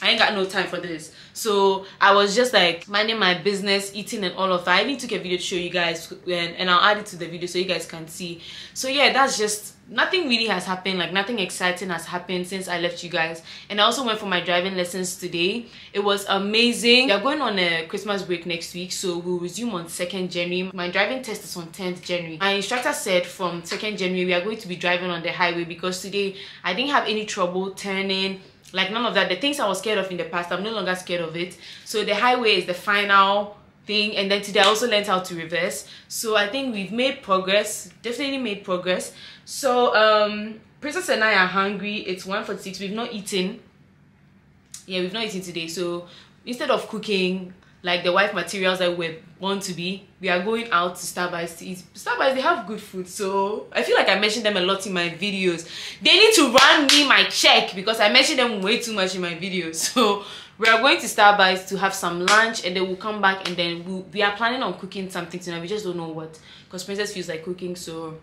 I ain't got no time for this. So I was just like minding my business, eating and all of that. I even took a video to show you guys and, and I'll add it to the video so you guys can see. So yeah, that's just nothing really has happened. Like nothing exciting has happened since I left you guys. And I also went for my driving lessons today. It was amazing. we're going on a Christmas break next week, so we'll resume on 2nd January. My driving test is on 10th January. My instructor said from 2nd January we are going to be driving on the highway because today I didn't have any trouble turning like none of that the things i was scared of in the past i'm no longer scared of it so the highway is the final thing and then today i also learned how to reverse. So i think we've made progress definitely made progress. So um princess and i are hungry. It's 146 we've not eaten. Yeah we've not eaten today. So instead of cooking like the wife materials that we want to be we are going out to starbites to eat. Starbites they have good food so i feel like i mentioned them a lot in my videos. They need to run me my check because i mentioned them way too much in my videos. So we are going to starbites to have some lunch and then we'll come back and then we'll, we are planning on cooking something tonight. We just don't know what. Because princess feels like cooking so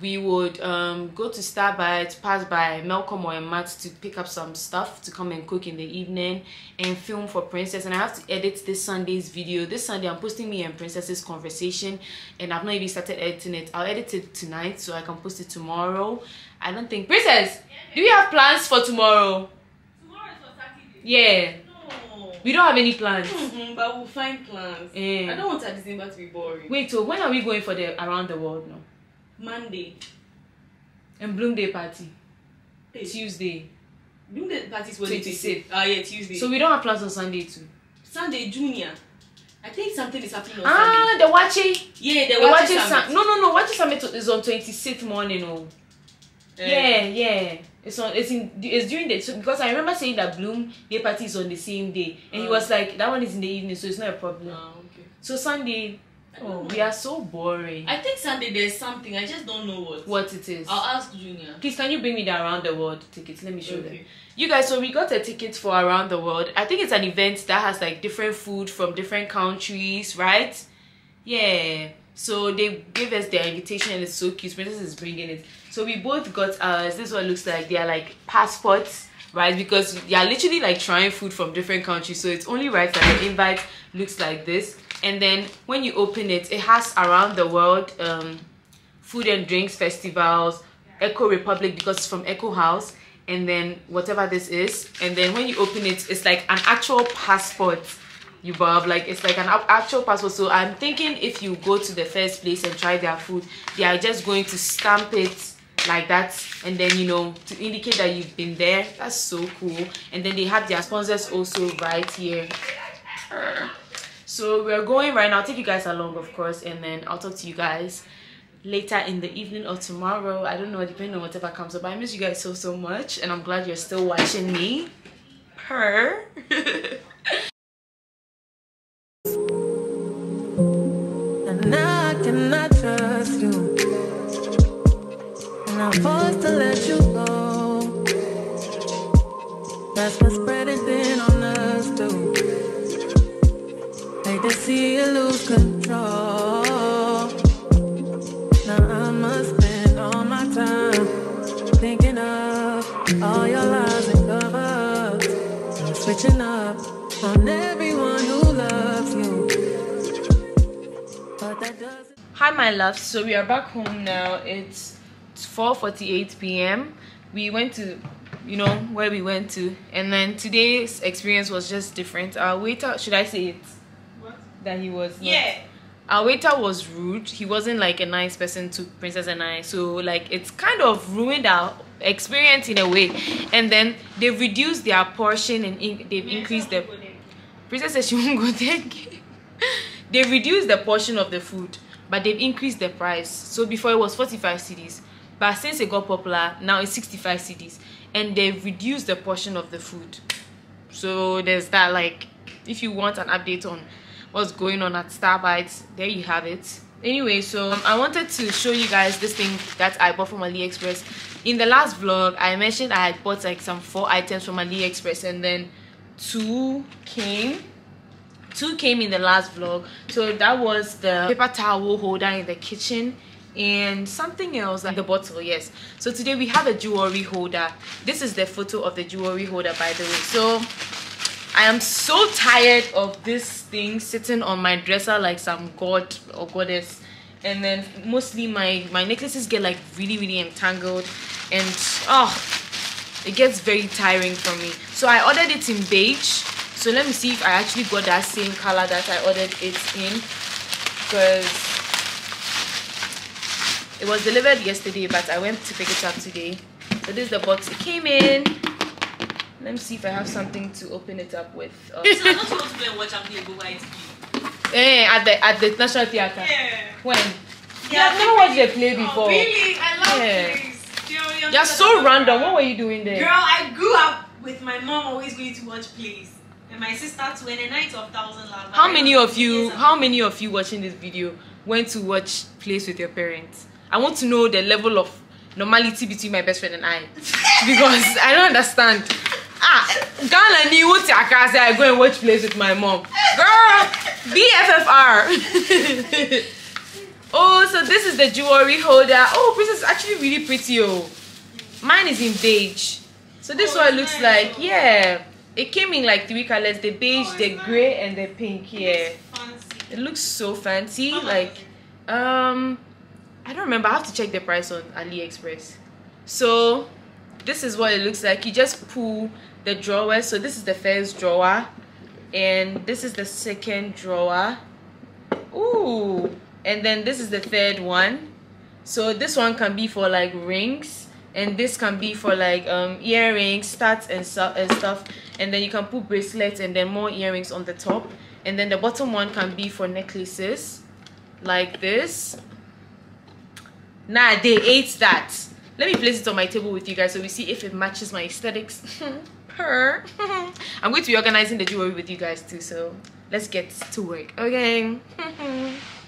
we would um, go to Starbites, pass by Melcom or Matt to pick up some stuff to come and cook in the evening and film for Princess. And I have to edit this Sunday's video. This Sunday, I'm posting me and Princess's conversation, and I've not even started editing it. I'll edit it tonight so I can post it tomorrow. I don't think Princess. Do you have plans for tomorrow? Tomorrow is for Saturday. Yeah, we don't have any plans. Mhm, but we'll find plans. I don't want our December to be boring. Wait, so when are we going for the around the world now? Monday. And Bloom Day party Hey, Tuesday. Doing the parties was 26th. Ah yeah, Tuesday. So we don't have plans on Sunday too. Sunday Junior. I think something is happening on Ah, Sunday. the Wachi. Yeah, the The watch Summit. No, no, no. Wachi Summit is on 26th morning. Oh. Yeah, yeah. It's on. It's in. It's during the so because I remember saying that Bloom Day party is on the same day, and he Oh. was like, "That one is in the evening, so it's not a problem." Ah, okay. So Sunday. Oh, we are so boring. I think Sunday there's something. I just don't know what. what it is? I'll ask Junior. Please, can you bring me the around the world tickets? Let me show them. Okay. You guys, so we got a ticket for around the world. I think it's an event that has like different food from different countries, right? Yeah. So they gave us their invitation and it's so cute. Princess is bringing it. So we both got ours. This one looks like they are like passports, right? Because they are literally like trying food from different countries. So it's only right that the invite looks like this. And then when you open it, it has around the world um food and drinks festivals, Echo Republic because it's from Echo House, and then whatever this is. And then when you open it, it's like an actual passport. You bob like it's like an actual passport. So I'm thinking if you go to the first place and try their food, they are just going to stamp it like that and then you know to indicate that you've been there that's so cool and then they have their sponsors also right here so we're going right now. I'll take you guys along of course and then i'll talk to you guys later in the evening or tomorrow. I don't know depending on whatever comes up. I miss you guys so so much and i'm glad you're still watching me. Per And I cannot trust you. And I'm forced to let you go. That's what's spreading thin see you lose control. Now I must spend all my time thinking of all your lies and. And switching up on everyone who loves you. Hi, my loves. So we are back home now. It's 4:48 p.m. We went to, you know, where we went to, and then today's experience was just different. Our waiter, should I say it? That he was. not- Yeah. Our waiter was rude. He wasn't like a nice person to Princess and I. So like it's kind of ruined our experience in a way. And then they've reduced their portion and in, they've increased the. Princess said she won't go there they reduced the portion of the food, but they've increased the price. So before it was 45 CDs, but since it got popular, now it's 65 CDs, and they've reduced the portion of the food. So there's that. Like, if you want an update on what's going on at Starbites, there you have it. Anyway, so um, I wanted to show you guys this thing that I bought from AliExpress. In the last vlog, I mentioned I had bought like some four items from AliExpress, and then two came two came in the last vlog. So that was the paper towel holder in the kitchen and something else like the bottle yes. So today we have a jewelry holder. This is the photo of the jewelry holder by the way. So i am so tired of this thing sitting on my dresser like some god or goddess. And then mostly my my necklaces get like really really entangled. And oh it gets very tiring for me. So i ordered it in beige. So let me see if i actually got that same color that i ordered it in. Because it was delivered yesterday but i went to pick it up today. So this is the box it came in let me see if i have something to open it up with. Uh, So I'm not supposed to go and watch Ego eh, at the at the national theater Yeah. when? Yeah, i've never watched a play Oh, before. really? I love Yeah. plays. You're, you're you're so random. What were you doing there? Girl, I grew up with my mom always going to watch plays. And my sister too, and the night of thousand love. how many of you how many of you watching this video went to watch plays with your parents? I want to know the level of normality between my best friend and i. Because i don't understand ah ghana wo ti akara say i go and watch plays with my mom. Girl bffr oh so this is the jewelry holder. Oh princess is actually really pretty oh. Mine is in beige. So this Oh, one looks nice. like yeah. It came in like three colors the beige Oh, the gray and the pink yeah. it looks so fancy How like um i don't remember. I have to check the price on aliexpress. So this is what it looks like. You just pull the drawer. So this is the first drawer. And this is the second drawer. Ooh, and then this is the third one. So this one can be for like rings. And this can be for like um earrings studs and stuff and stuff. And then you can put bracelets and then more earrings on the top. And then the bottom one can be for necklaces. Like this. Nah they ate that. Let me place it on my table with you guys so we see if it matches my aesthetics her. I'm going to be organizing the jewelry with you guys too so let's get to work okay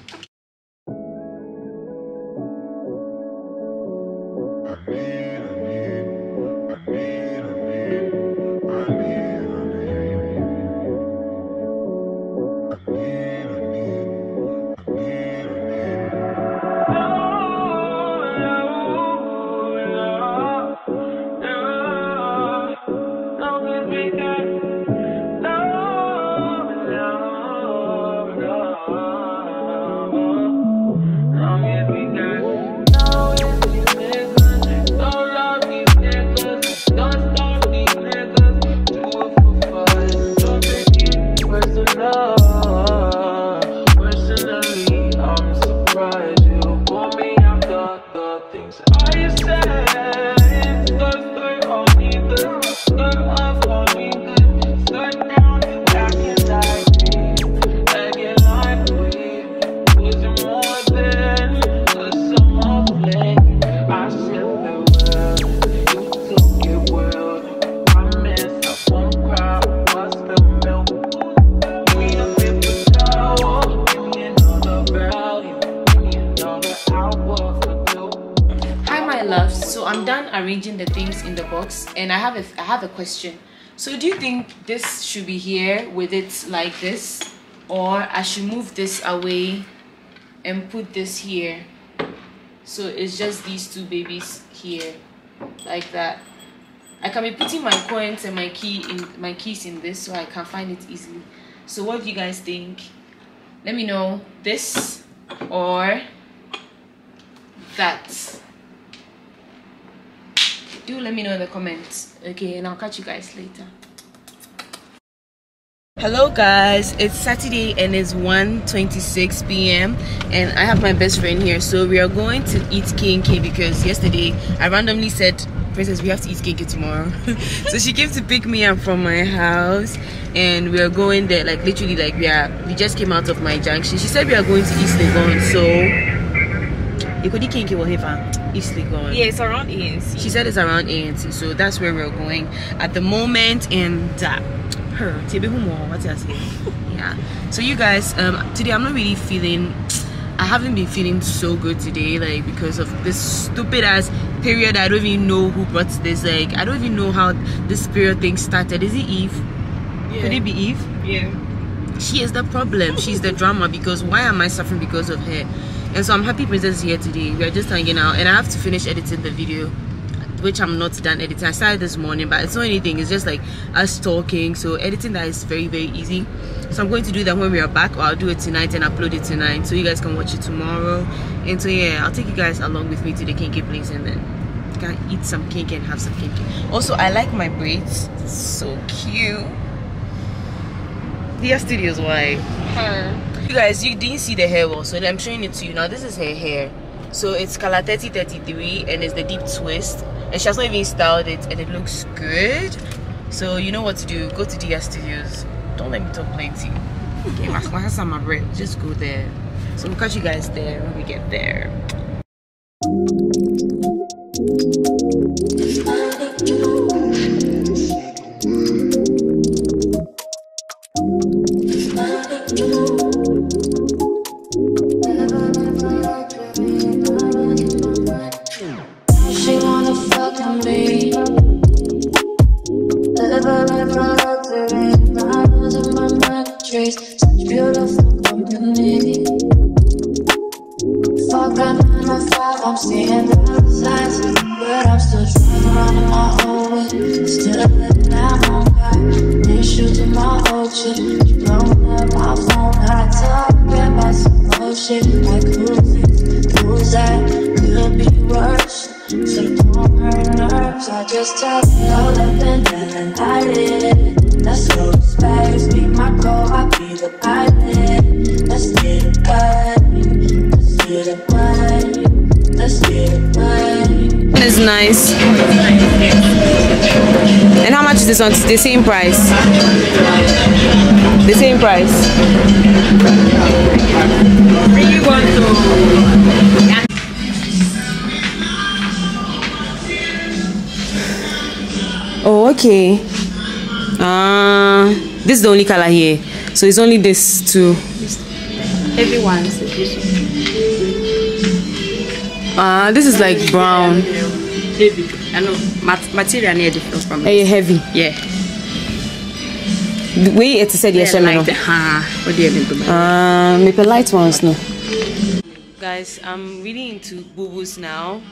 question. So do you think this should be here with it like this or I should move this away and put this here? So it's just these two babies here like that. I can be putting my coins and my key in my keys in this so I can find it easily. So what do you guys think? Let me know this or that do let me know in the comments. Okay and i'll catch you guys later. Hello guys. It's saturday and it's 1:26 p.m and i have my best friend here. So we are going to eat k because yesterday i randomly said princess we have to eat k tomorrow. So she came to pick me up from my house and we are going there like literally like we are we just came out of my junction. She said we are going to east legon so Ikodi Kinki Wahiva, East Legon. Yeah, it's around ANC. She said it's around ANC, so that's where we're going at the moment. And uh, her, what I say? Yeah. So you guys, um, today I'm not really feeling. I haven't been feeling so good today, like because of this stupid ass period. I don't even know who brought this. Like I don't even know how this period thing started. Is it Eve? Could it be Eve? Yeah. she is the problem she's the drama because why am i suffering because of her and so i'm happy princess is here today. We're just hanging out. And i have to finish editing the video which i'm not done editing. I started this morning but it's not anything. It's just like us talking. So editing that is very very easy. So i'm going to do that when we are back. Or i'll do it tonight and upload it tonight. So you guys can watch it tomorrow. And so yeah i'll take you guys along with me to the kenkey place and then can eat some cake and have some cake also i like my braids. It's so cute. Dia Studios, why? You guys, you didn't see the hair well, so I'm showing it to you now. This is her hair. So it's color 3033 and it's the deep twist. And she has not even styled it and it looks good. So you know what to do. Go to Dia Studios. Don't let me talk plenty. Okay, my hands on my bread. Just go there. So we'll catch you guys there when we get there. The same price. The same price. Really want to. Oh, okay. Uh, this is the only color here. So it's only this two. Everyone's edition. Uh, this is like brown. Heavy. I know. Mat- material near different from Hey, heavy. Yeah. Huh. What do you mean by Um, maybe light ones, no. Guys, I'm really into boo-boos now.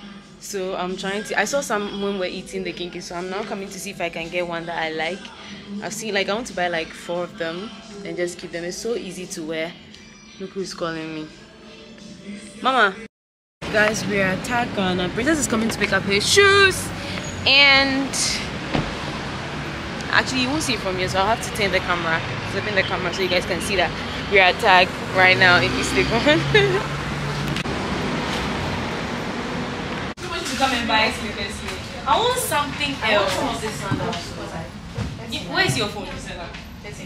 So I'm trying to. I saw some when we're eating the kenkey, so I'm now coming to see if I can get one that I like. I've seen like I want to buy like four of them and just keep them. It's so easy to wear. Look who's calling me, Mama. Guys, we are at Tag Ghana. Princess is coming to pick up her shoes, and actually you won't see it from here, so I'll have to turn the camera, flip in the camera so you guys can see that we're at Tag right now in East Legon. to come and buy slippers here. I want something else. Some of these sandals. You- Where's your phone, Gisela?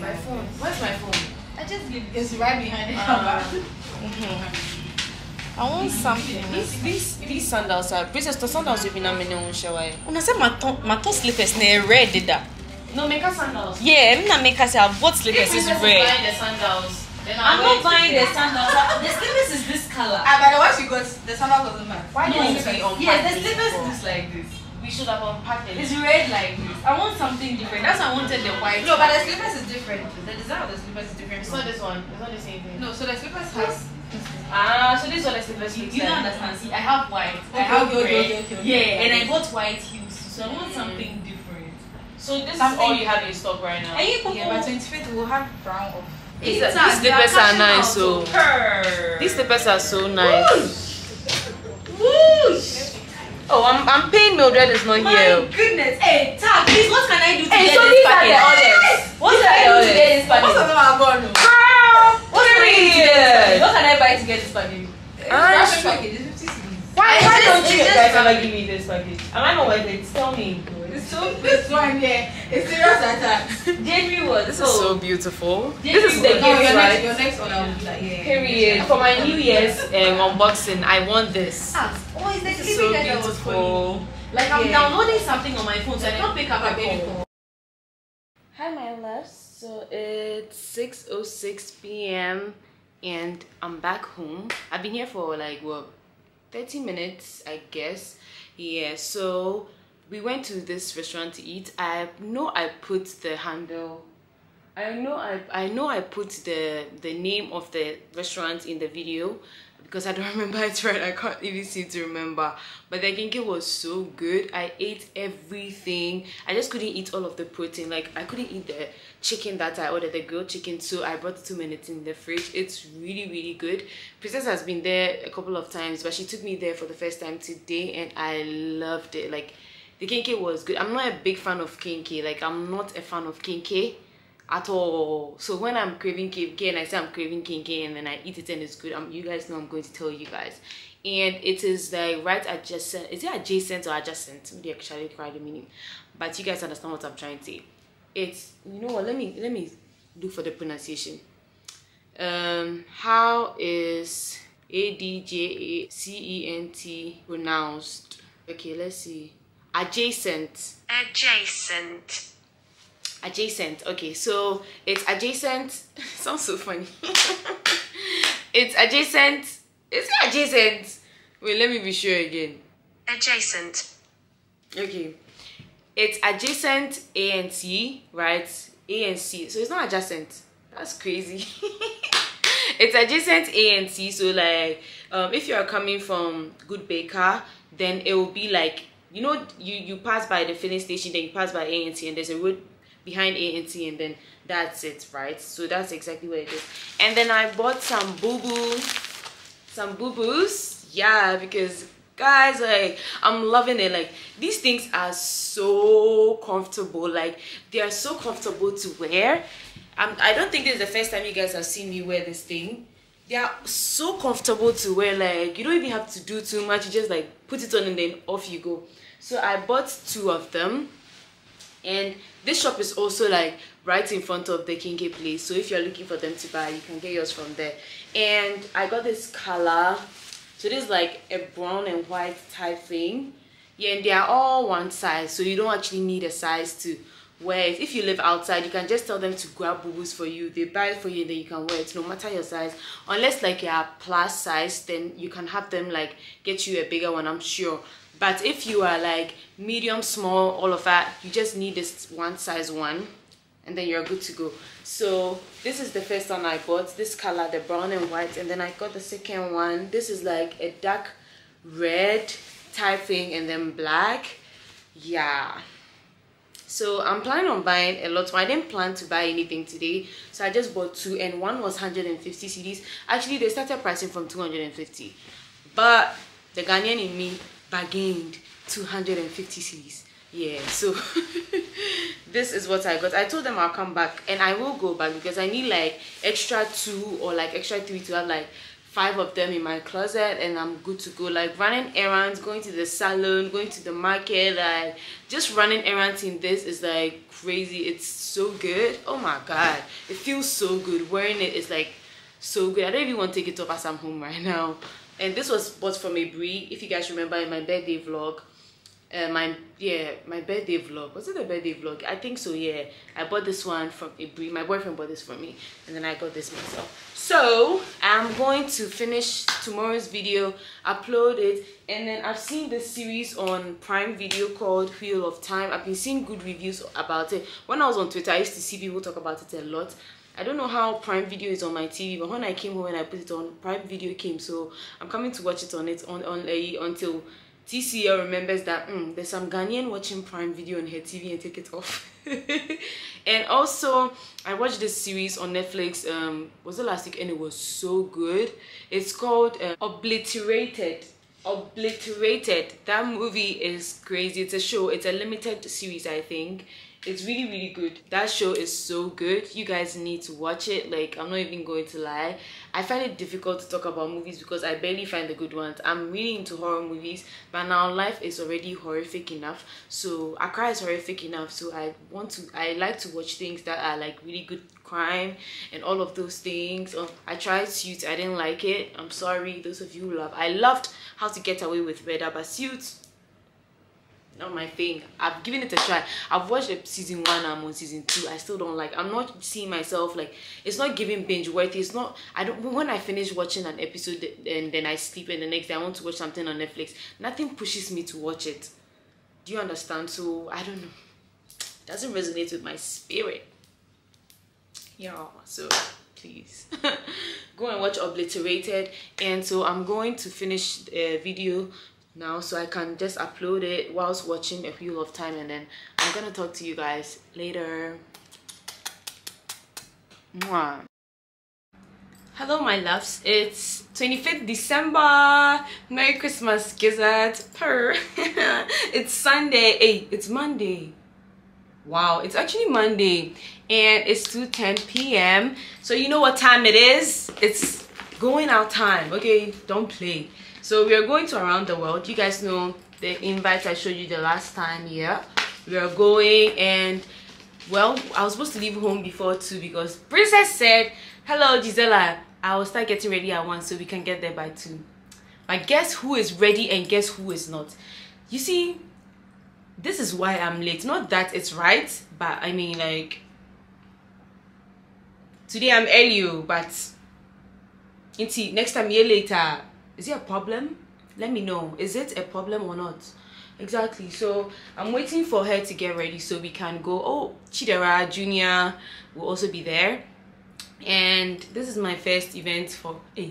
My phone. Where's my phone? I just give It's right behind the uh, mm-hmm. I want something. These these these sandals are princess. The sandals will be na mene on shower. Una say my my ton slippers na red da. No, make us sandals. Yeah, I'm not make us say I bought slippers is Princess is red. buying the sandals. I'm not buying the sandals. The slippers is this color. Ah, by the way, she got the sandals doesn't match. Why No, didn't we unpack yeah, the this slippers before? looks like this. We should have unpacked it. It's red like this. I want something different. That's why I wanted the white. No, but the slippers is different. The design of the slippers is different. It's not this one. It's not the same thing. No, so the slippers has. Ah, so this is what the slippers You, looks you don't understand. See, I have white. I Okay, have okay, red. okay, okay, okay. Yeah, and I got white heels. So I want something different. So this Something- is all you have in stock right now. And you can Yeah, but 25th we'll have brown of. These oh. these slippers are nice, so these slippers are so nice. Whoosh. Whoosh. Oh, I'm I'm paying Mildred is not My here. goodness. Hey, Tab, please, what can I do to Hey, get so this these are package? the others. What can I do to get this Most of package? them are gone. no. What can I do to get this package? What can I buy to get this package? It's wrapping package. It's 50 cedis. Why, why don't you just guys ever give me this package? Am I not worth it? Tell me. It's so this one here. It's serious attack. January was This is so beautiful. This This is the is gift, No, your next, right? your next order will be like yeah. Period. For my New Year's um, unboxing, I want this. Ah, oh, it's the This is so that I was beautiful. Like I'm Yeah. downloading something on my phone, so I can't pick up a call. Hi, my loves. So it's 6:06 p.m. and I'm back home. I've been here for like what 30 minutes, I guess. Yeah. So we went to this restaurant to eat. I know I put the handle. I know I I know I put the the name of the restaurant in the video because I don't remember it right. I can't even seem to remember. But the kenkey was so good. I ate everything. I just couldn't eat all of the protein. Like I couldn't eat the chicken that I ordered, the grilled chicken. So I brought two minutes in the fridge. It's really really good. Princess has been there a couple of times, but she took me there for the first time today, and I loved it. Like the kenkey was good. I'm not a big fan of kenkey. Like I'm not a fan of kenkey at all. So when I'm craving KK and I say I'm craving KK and then I eat it and it's good, um, you guys know I'm going to tell you guys. And it is like right adjacent. Is it adjacent or adjacent? Maybe actually quite the meaning, but you guys understand what I'm trying to say. It's you know what? Let me let me look for the pronunciation. Um, how is A D J A C E N T pronounced? Okay, let's see. Adjacent. Adjacent. adjacent okay so it's adjacent. Sounds so funny. It's adjacent. Is it adjacent? Wait let me be sure again. Adjacent. okay. It's adjacent a and c right? A and c so it's not adjacent. That's crazy. It's adjacent a and c so like um if you are coming from good baker then it will be like you know you you pass by the filling station then you pass by a and there's a road behind a and then that's it right? So that's exactly what it is. And then i bought some boo-boo some boo-boos? Yeah because guys like i'm loving it. Like these things are so comfortable. Like they are so comfortable to wear. Um, i don't think this is the first time you guys have seen me wear this thing they are so comfortable to wear like you don't even have to do too much you just like put it on and then off you go. So i bought two of them. And this shop is also like right in front of the kenkey place. So if you're looking for them to buy you can get yours from there. And i got this color. So this is like a brown and white type thing. Yeah and they are all one size. So you don't actually need a size to wear it if you live outside you can just tell them to grab boo-boos for you. They buy it for you and then you can wear it no matter your size. Unless like you're plus size then you can have them like get you a bigger one i'm sure. But if you are like medium small all of that you just need this one size one and then you're good to go. So this is the first one i bought. This color the brown and white and then i got the second one. This is like a dark red type thing and then black. Yeah so i'm planning on buying a lot. I didn't plan to buy anything today. So i just bought two and one was 150 cds actually they started pricing from 250 but the ghanaian in me bargained 250 cds yeah so this is what i got. I told them i'll come back and i will go back because i need like extra two or like extra three to have like five of them in my closet and i'm good to go. Like running errands going to the salon going to the market like just running errands in this is like crazy. It's so good. Oh my god. It feels so good. Wearing it is like so good. I don't even want to take it off as i'm home right now. And this was bought from a brie if you guys remember in my birthday vlog uh, my yeah my birthday vlog. Was it a birthday vlog? I think so yeah. I bought this one from Ibri. my boyfriend bought this for me and then i got this myself. So i'm going to finish tomorrow's video upload it and then i've seen this series on prime video called wheel of time. I've been seeing good reviews about it. When i was on twitter i used to see people talk about it a lot. I don't know how Prime Video is on my TV, but when I came home and I put it on, Prime Video came, so I'm coming to watch it on it on on a, until TCL remembers that mm, there's some Ghanaian watching Prime Video on her TV and take it off. and also, I watched this series on Netflix. Um, was the last week and it was so good. It's called uh, Obliterated. Obliterated. That movie is crazy. It's a show. It's a limited series, I think it's really really good. That show is so good. You guys need to watch it. Like i'm not even going to lie. I find it difficult to talk about movies because i barely find the good ones. I'm really into horror movies but now life is already horrific enough. So accra is horrific enough. So i want to i like to watch things that are like really good crime and all of those things. Um, i tried suits. I didn't like it. I'm sorry those of you who love. I loved how to get away with murder but suits not my thing. I've given it a try. I've watched season one i'm on season two. I still don't like i'm not seeing myself like it's not giving binge worthy it's not i don't when i finish watching an episode and then i sleep and the next day i want to watch something on netflix nothing pushes me to watch it. Do you understand? So i don't know. It doesn't resonate with my spirit. Yeah so please. Go and watch obliterated. And so i'm going to finish the video now so I can just upload it whilst watching a wheel of time and then I'm gonna talk to you guys later Mwah. Hello my loves, it's 25th December. Merry Christmas, Gizzard. Per. it's Sunday. Hey, it's Monday. Wow, it's actually Monday and it's 2:10 p.m. So you know what time it is? It's going out time, okay? Don't play so we are going to around the world. You guys know the invite i showed you the last time here we are going and well i was supposed to leave home before two because princess said hello gisela. I will start getting ready at one so we can get there by two. But guess who is ready and guess who is not? You see this is why i'm late. Not that it's right but i mean like today i'm early oh, but until next time year later is it a problem? Let me know. Is it a problem or not? Exactly. So i'm waiting for her to get ready so we can go. Oh chidera junior will also be there. And this is my first event for hey eh.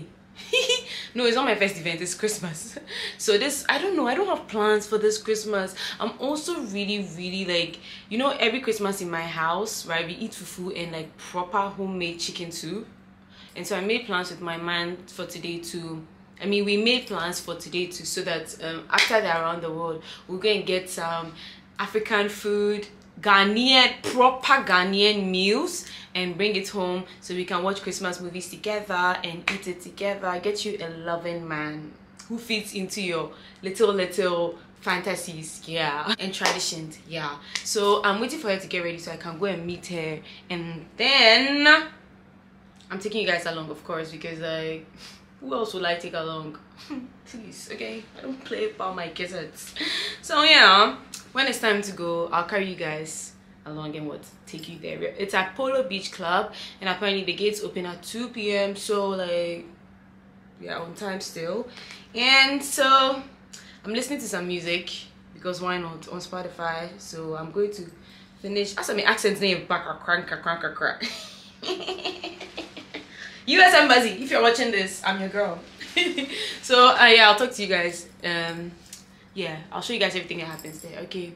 no it's not my first event. It's christmas. So this i don't know. I don't have plans for this christmas. I'm also really really like you know every christmas in my house right we eat fufu and like proper homemade chicken soup. And so i made plans with my man for today to I mean, we made plans for today too, so that um, after they're around the world, we're going to get some African food, Ghanaian, proper Ghanaian meals, and bring it home so we can watch Christmas movies together and eat it together. Get you a loving man who fits into your little, little fantasies yeah and traditions yeah so i'm waiting for her to get ready so i can go and meet her and then i'm taking you guys along of course because i who else will I take along? Please, okay? I don't play about my gizzards. So yeah, when it's time to go, I'll carry you guys along and what take you there. It's at Polo Beach Club and apparently the gates open at 2 p.m. So like yeah, on time still. And so I'm listening to some music because why not on Spotify. So I'm going to finish. That's my accent name. Baka cranka cranka crack. US Embassy, if you're watching this, I'm your girl. so uh, yeah, I'll talk to you guys. Um, yeah, I'll show you guys everything that happens there. Okay.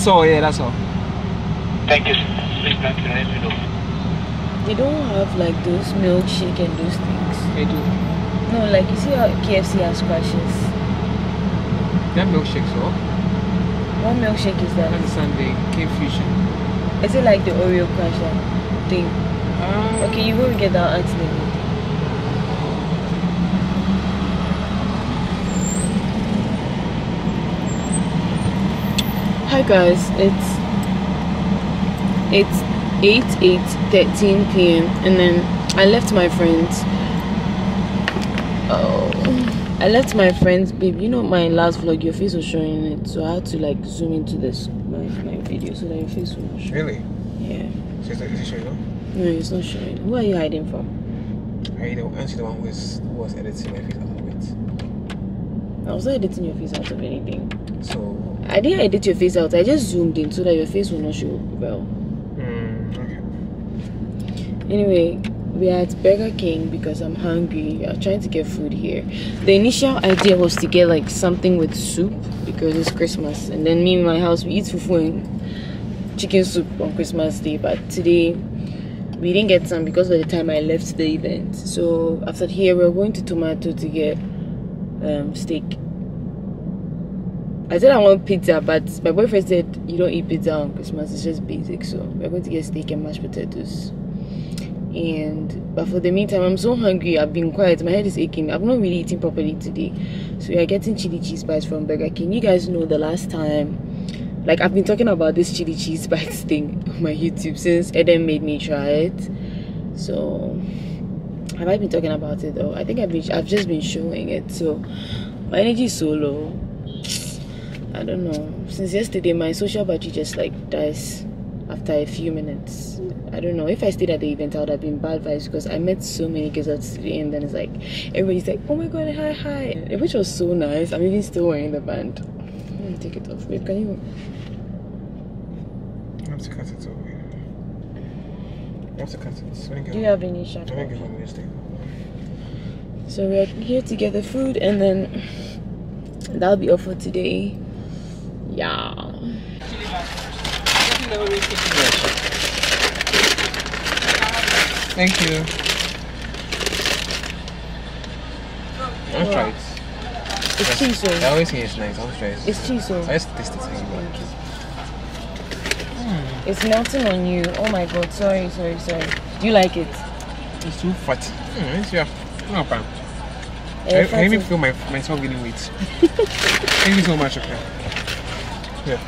That's all. That's all, yeah, that's all. Thank you. Please back to the next window. They don't have like those milkshake and those things. They do. No, like you see how KFC has Krushers. That milkshake, so. What milkshake is that? And Sunday, King Fusion. Is it like the Oreo crusher thing? Uh, Okay, you won't get that ask them. Hi guys, it's it's 8 8 13 p.m. and then I left my friends. Oh, I left my friends, babe. You know my last vlog, your face was showing it, so I had to like zoom into this my, my video so that your face will not show. Really? Yeah. So is it, is it showing up? No, it's not showing. Who are you hiding from? The, aren't you the one who was, who was editing my face out of it? I was not editing your face out of anything. I didn't edit your face out. I just zoomed in so that your face will not show well. mm, okay. Anyway, we are at Burger King because I'm hungry. We are trying to get food here. The initial idea was to get like something with soup because it's Christmas, and then me in my house we eat fufu and chicken soup on Christmas Day. But today we didn't get some because by the time I left the event. So after here, we're going to Tomato to get um, steak. I said I want pizza, but my boyfriend said you don't eat pizza on Christmas. It's just basic. So we're going to get steak and mashed potatoes. And but for the meantime, I'm so hungry. I've been quiet. My head is aching. I've not really eaten properly today. So we are getting chili cheese bites from Burger King. You guys know the last time, like I've been talking about this chili cheese bites thing on my YouTube since Eden made me try it. So have I been talking about it though? I think I've been. I've just been showing it. So my energy is so low. I don't know. Since yesterday, my social battery just like dies after a few minutes. I don't know. If I stayed at the event, I would have been bad vibes because I met so many girls out today, and then it's like everybody's like, "Oh my god, hi, hi," which was so nice. I'm even still wearing the band. Let me take it off. Wait, can you? I have to cut it over here. I have to cut it. Do you have any shot? I get home, this. So we're here to get the food, and then that'll be all for today. Yeah. Thank you. Try. It's cheese, I always nice. I'll try it. it's cheese, I just taste it. Thank you. it's melting on you. Oh my god! Sorry, sorry, sorry. Do you like it? It's too fatty. Mm, it's, yeah. No problem. Eh, I, I even feel my, myself gaining weight. Thank you so much, okay? Yeah.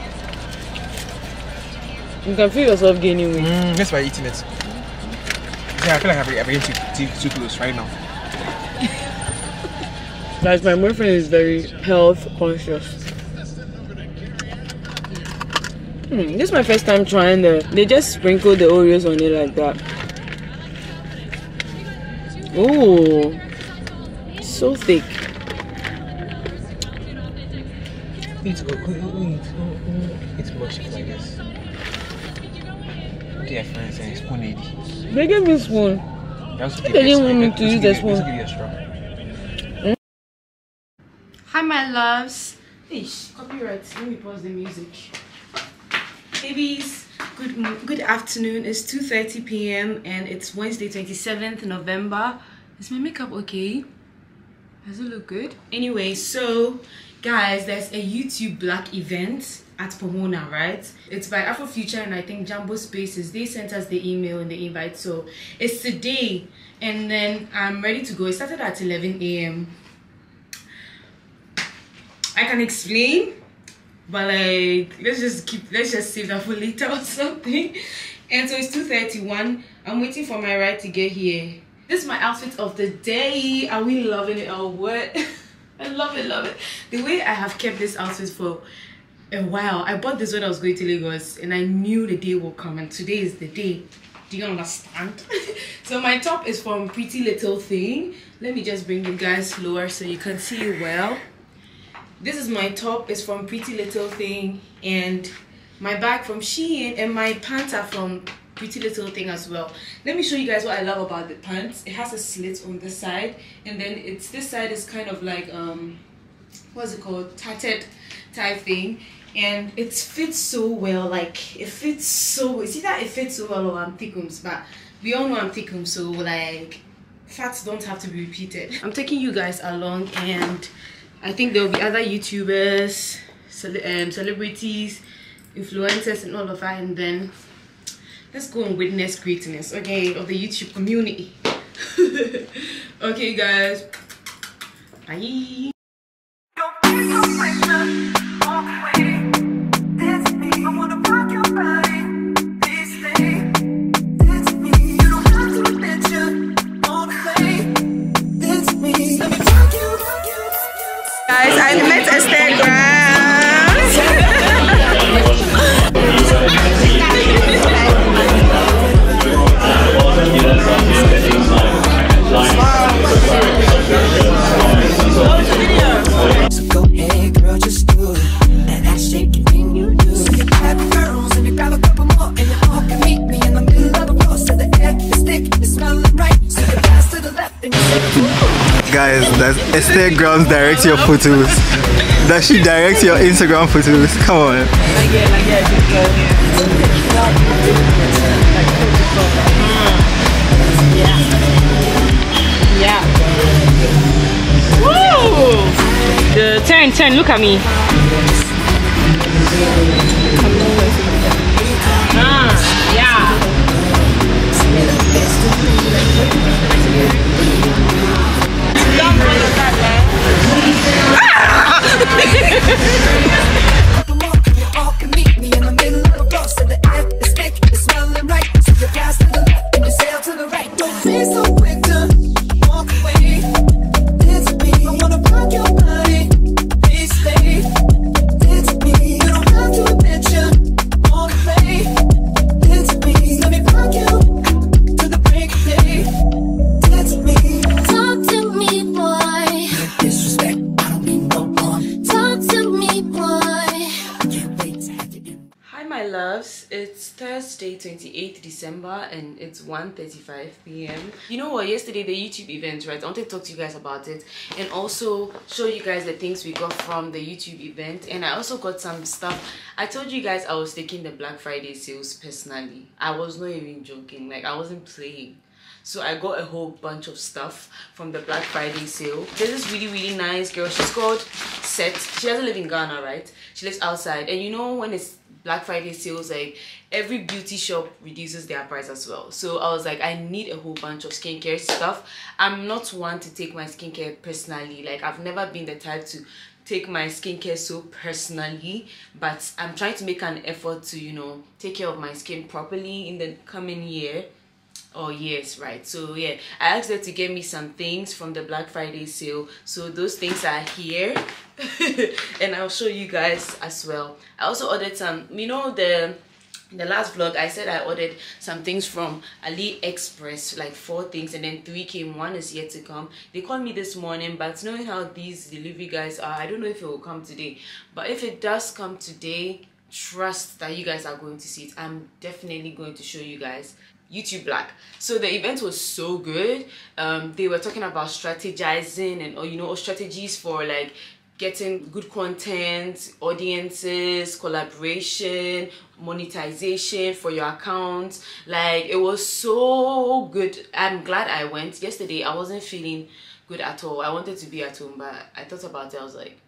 You can feel yourself gaining weight. Mm, that's why eating it. Yeah, I feel like I'm, I'm getting too, too, too close right now. Guys, my boyfriend is very health conscious. Hmm, this is my first time trying the. They just sprinkle the Oreos on it like that. Oh, so thick. It's good. It's Dear friends, and spoon lady. They gave me spoon. Also They didn't want me to use the spoon. give you a straw. Hi, my loves. Ish, copyright. Let me pause the music. Babies, good good afternoon. It's 2:30 p.m. and it's Wednesday, 27th November. Is my makeup okay? Does it look good? Anyway, so guys, there's a YouTube Black event at Pomona, right? It's by Afrofuture and I think Jumbo Spaces. They sent us the email and the invite, so it's today. And then I'm ready to go. It started at 11 a.m. I can explain, but like let's just keep let's just save that for later or something. And so it's 2:31. I'm waiting for my ride to get here. This is my outfit of the day. Are we loving it or what? I love it, love it. The way I have kept this outfit for a while. I bought this when I was going to Lagos and I knew the day will come and today is the day. Do you understand? so my top is from Pretty Little Thing. Let me just bring you guys lower so you can see well this is my top it's from pretty little thing and my bag from shein and my pants are from pretty little thing as well let me show you guys what i love about the pants it has a slit on this side and then it's this side is kind of like um what's it called tattered type thing and it fits so well like it fits so it's either it fits so well or i'm thickums but we all know i'm thickum so like facts don't have to be repeated i'm taking you guys along and I think there will be other YouTubers, cele- um, celebrities, influencers, and all of that. And then let's go and witness greatness, okay, of the YouTube community. okay, guys. Bye. Does Instagram direct your photos? Does she direct your Instagram photos? Come on. Yeah. Woo! The turn, turn, look at me. Yeah. 1.35 p.m. You know what, yesterday the YouTube event, right? I wanted to talk to you guys about it and also show you guys the things we got from the YouTube event and I also got some stuff. I told you guys I was taking the Black Friday sales personally. I was not even joking, like I wasn't playing. So I got a whole bunch of stuff from the Black Friday sale. This really, really nice girl. She's called Set. She doesn't live in Ghana, right? She lives outside. And you know when it's Black Friday sales, like every beauty shop reduces their price as well. So I was like, I need a whole bunch of skincare stuff. I'm not one to take my skincare personally. Like I've never been the type to take my skincare so personally but i'm trying to make an effort to you know take care of my skin properly in the coming year Oh yes, right. So yeah, I asked her to get me some things from the Black Friday sale. So those things are here, and I'll show you guys as well. I also ordered some. You know the the last vlog I said I ordered some things from AliExpress, like four things, and then three came. One is yet to come. They called me this morning, but knowing how these delivery guys are, I don't know if it will come today. But if it does come today, trust that you guys are going to see it. I'm definitely going to show you guys YouTube Black. So the event was so good. Um, they were talking about strategizing and or you know strategies for like getting good content, audiences, collaboration, monetization for your account. Like it was so good. I'm glad I went. Yesterday I wasn't feeling good at all. I wanted to be at home, but I thought about it. I was like,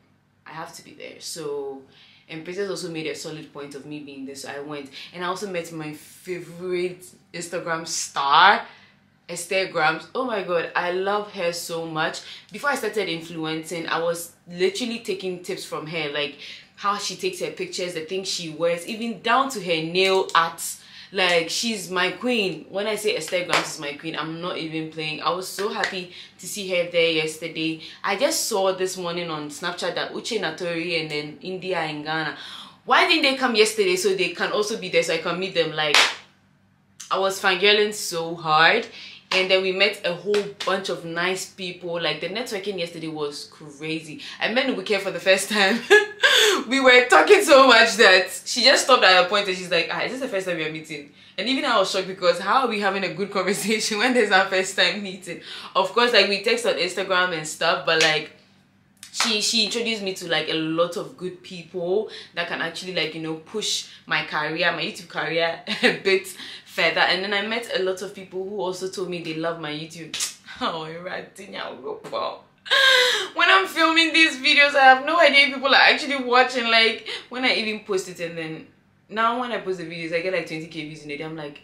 I have to be there. So and Princess also made a solid point of me being there, so I went. And I also met my favorite Instagram star, Esther Grams. Oh my god, I love her so much. Before I started influencing, I was literally taking tips from her, like how she takes her pictures, the things she wears, even down to her nail arts. Like she's my queen. When I say Esther Grams is my queen, I'm not even playing. I was so happy to see her there yesterday. I just saw this morning on Snapchat that Uche Natori and then India and Ghana. Why didn't they come yesterday so they can also be there so I can meet them? Like I was fangirling so hard and then we met a whole bunch of nice people. Like the networking yesterday was crazy. I met Nubuke for the first time. We were talking so much that she just stopped at a point and she's like ah is this the first time we are meeting? And even I was shocked because how are we having a good conversation when there's our first time meeting? Of course like we text on instagram and stuff but like she she introduced me to like a lot of good people that can actually like you know push my career my youtube career a bit and then i met a lot of people who also told me they love my youtube. Oh when i'm filming these videos i have no idea people are actually watching like when i even post it. And then now when i post the videos i get like 20k views in a day. I'm like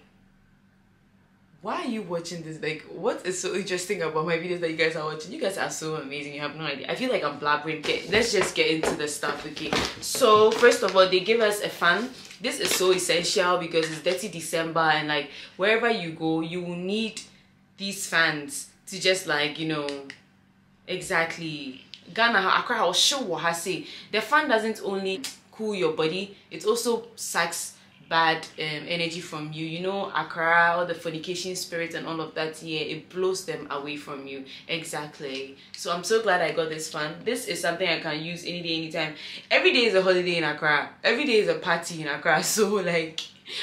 why are you watching this? Like what is so interesting about my videos that you guys are watching? You guys are so amazing. You have no idea. I feel like i'm blabbering. Okay let's just get into the stuff okay? So first of all they give us a fan this is so essential because it's dirty december and like wherever you go you will need these fans to just like you know exactly. Ghana accra will show what i say. The fan doesn't only cool your body it also sucks bad um, energy from you. You know accra all the fornication spirit and all of that yeah it blows them away from you. Exactly. So i'm so glad i got this fan this is something i can use any day anytime. Every day is a holiday in accra. Every day is a party in accra. So like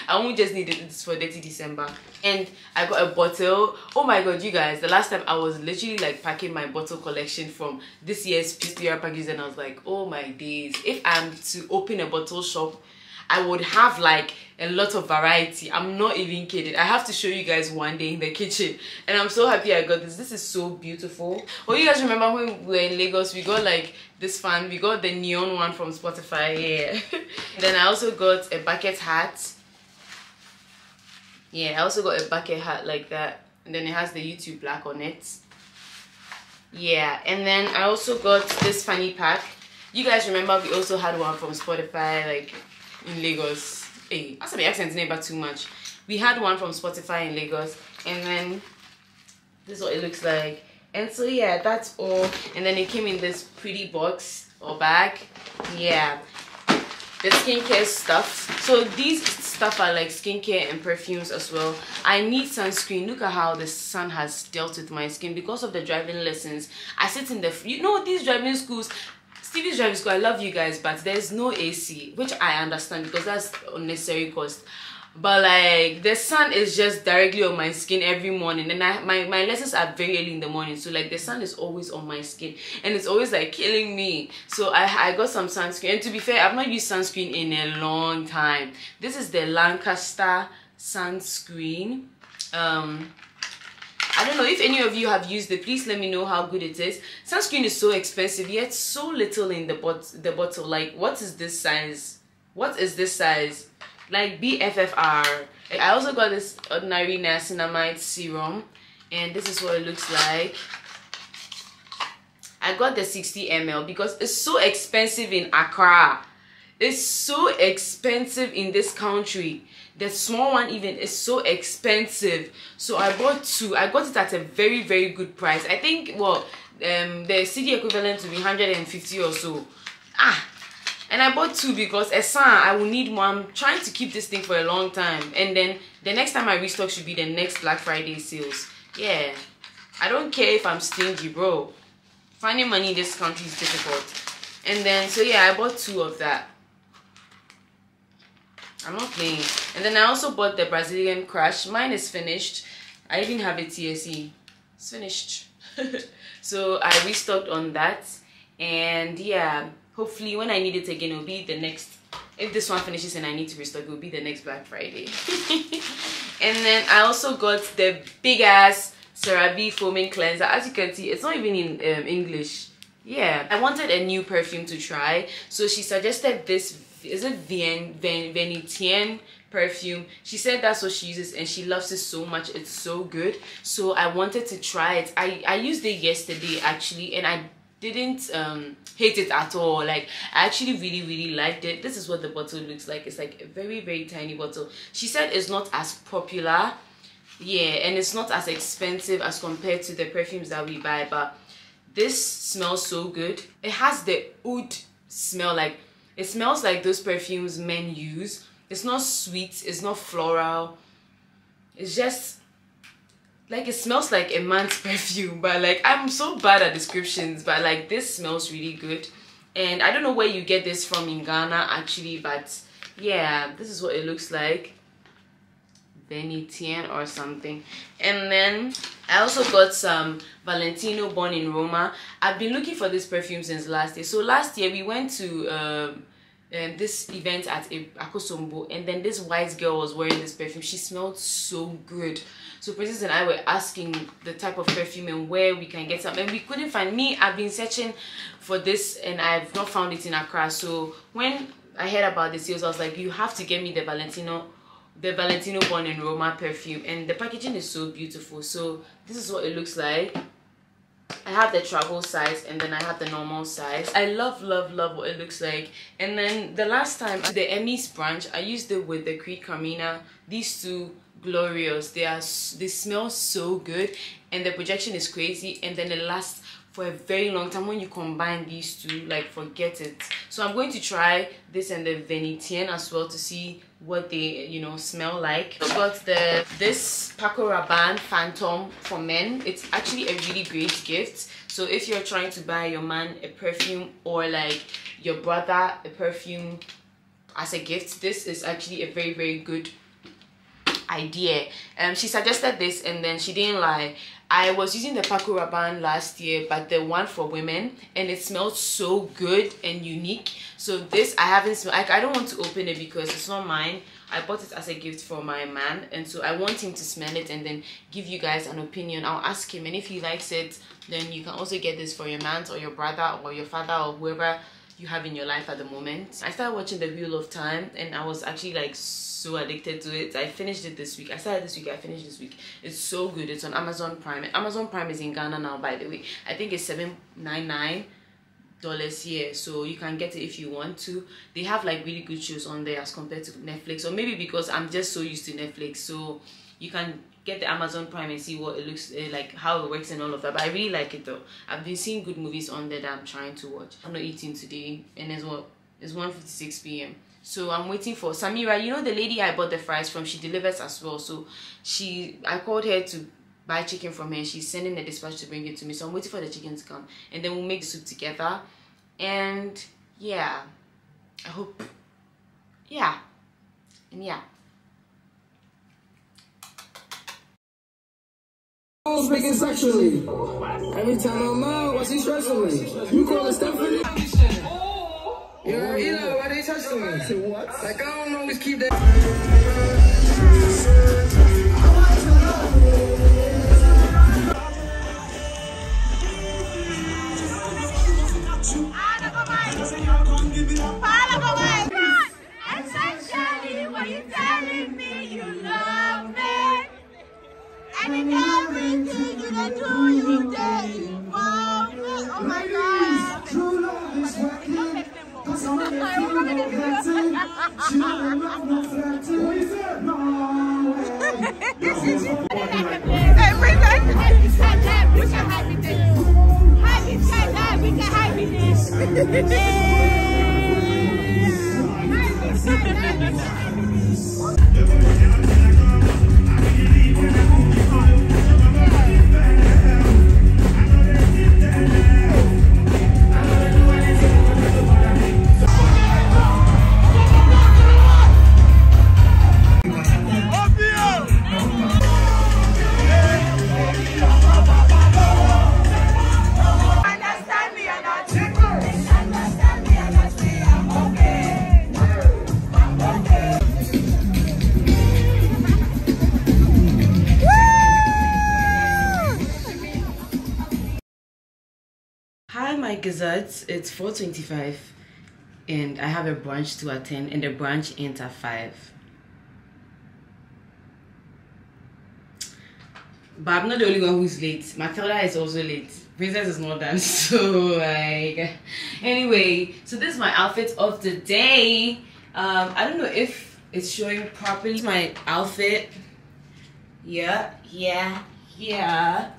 I won't just need it for dirty December. And I got a bottle. Oh my god, you guys, the last time I was literally like packing my bottle collection from this year's PPR packages and I was like, oh my days. If I'm to open a bottle shop, I would have like a lot of variety. I'm not even kidding. I have to show you guys one day in the kitchen. And I'm so happy I got this. This is so beautiful. Oh, you guys remember when we were in Lagos, we got like this fan. We got the neon one from Spotify. Yeah. then I also got a bucket hat. Yeah, I also got a bucket hat like that. and then it has the youtube black on it yeah and then i also got this funny pack you guys remember we also had one from spotify like in lagos. Hey that's my accent never too much. We had one from spotify in lagos and then this is what it looks like. And so yeah that's all. And then it came in this pretty box or bag. Yeah. The skincare stuff. So these stuff are like skincare and perfumes as well. I need sunscreen. Look at how the sun has dealt with my skin. Because of the driving lessons i sit in the you know these driving schools Stevie's driving school i love you guys but there's no ac which i understand because that's unnecessary cost. But like the sun is just directly on my skin every morning and I, my, my lessons are very early in the morning so like the sun is always on my skin and it's always like killing me. So I, I got some sunscreen and to be fair I've not used sunscreen in a long time. This is the Lancaster sunscreen um I don't know if any of you have used it please let me know how good it is sunscreen is so expensive yet so little in the bot the bottle like what is this size what is this size like BFFR. I also got this ordinary niacinamide serum and this is what it looks like. I got the 60 ml because it's so expensive in Accra. It's so expensive in this country. The small one even is so expensive. So I bought two. I got it at a very very good price. I think well um the CD equivalent to be 150 or so. Ah, and I bought two because a son I will need more. I'm trying to keep this thing for a long time, and then the next time I restock should be the next Black Friday sales. Yeah, I don't care if I'm stingy, bro. Finding money in this country is difficult. And then so yeah, I bought two of that. I'm not playing. And then I also bought the Brazilian Crush. Mine is finished. I even have a TSE. It's finished. so I restocked on that. And yeah, hopefully when I need it again, it'll be the next. If this one finishes and I need to restock, it will be the next Black Friday. and then I also got the big ass CeraVe foaming cleanser. As you can see, it's not even in um, English. Yeah, I wanted a new perfume to try. So she suggested this is it Vien, Ven, Venetian perfume? She said that's what she uses and she loves it so much. It's so good. So i wanted to try it. I i used it yesterday actually and i didn't um hate it at all. Like i actually really really liked it. This is what the bottle looks like. It's like a very very tiny bottle. She said it's not as popular yeah and it's not as expensive as compared to the perfumes that we buy but this smells so good. It has the oud smell like it smells like those perfumes men use. It's not sweet, it's not floral. It's just like it smells like a man's perfume, but like I'm so bad at descriptions, but like this smells really good. And I don't know where you get this from in Ghana actually, but yeah, this is what it looks like. Venetian or something. And then I also got some Valentino Born in Roma. I've been looking for this perfume since last year. So last year we went to um, um, this event at Akosombo and then this white girl was wearing this perfume. She smelled so good. So Princess and I were asking the type of perfume and where we can get some and we couldn't find me. I've been searching for this and I've not found it in Accra. So when I heard about the sales, I was like, you have to get me the Valentino the Valentino Born in Roma perfume and the packaging is so beautiful. So this is what it looks like. I have the travel size and then I have the normal size. I love love love what it looks like. And then the last time the EMYs branch I used it with the Creed Carmina. These two glorious. They are they smell so good and the projection is crazy. And then it lasts for a very long time when you combine these two like forget it. So i'm going to try this and the venetian as well to see what they you know smell like. I got the this paco rabanne phantom for men. It's actually a really great gift. So if you're trying to buy your man a perfume or like your brother a perfume as a gift this is actually a very very good idea. Um she suggested this and then she didn't lie I was using the Paco Rabanne last year, but the one for women, and it smelled so good and unique. So this, I haven't smelled, I, I don't want to open it because it's not mine. I bought it as a gift for my man, and so I want him to smell it and then give you guys an opinion. I'll ask him, and if he likes it, then you can also get this for your man or your brother or your father or whoever you have in your life at the moment. I started watching The Wheel of Time and I was actually like so addicted to it. I finished it this week. I started this week, I finished this week. It's so good. It's on Amazon Prime. Amazon Prime is in Ghana now, by the way. I think it's 799 dollars here so you can get it if you want to they have like really good shows on there as compared to netflix or maybe because i'm just so used to netflix so you can get the amazon prime and see what it looks uh, like how it works and all of that but i really like it though i've been seeing good movies on there that i'm trying to watch i'm not eating today and it's what it's 1:56 p.m so i'm waiting for samira. You know the lady i bought the fries from? She delivers as well. So she i called her to buy chicken from her. She's sending the dispatch to bring it to me. So i'm waiting for the chicken to come. And then we'll make the soup together. And yeah. I hope. Yeah. And yeah. Speaking sexually. Every time I'm out, what's he stressing me? You call it Stephanie? Yo, Eli, why they touching me? What? Like, I don't always keep that. You telling me you love me. And in everything you do, you dey of getting. She don't love no flirting. What is. Hey. Happy we can happiness. Happy Skyline, we can. Happy. Understand It's 4:25, and I have a brunch to attend, and the brunch ends at five. But I'm not the only one who's late. Matilda is also late. Princess is not done, so like. Anyway, so this is my outfit of the day. Um, I don't know if it's showing properly. My outfit. Yeah, yeah, yeah.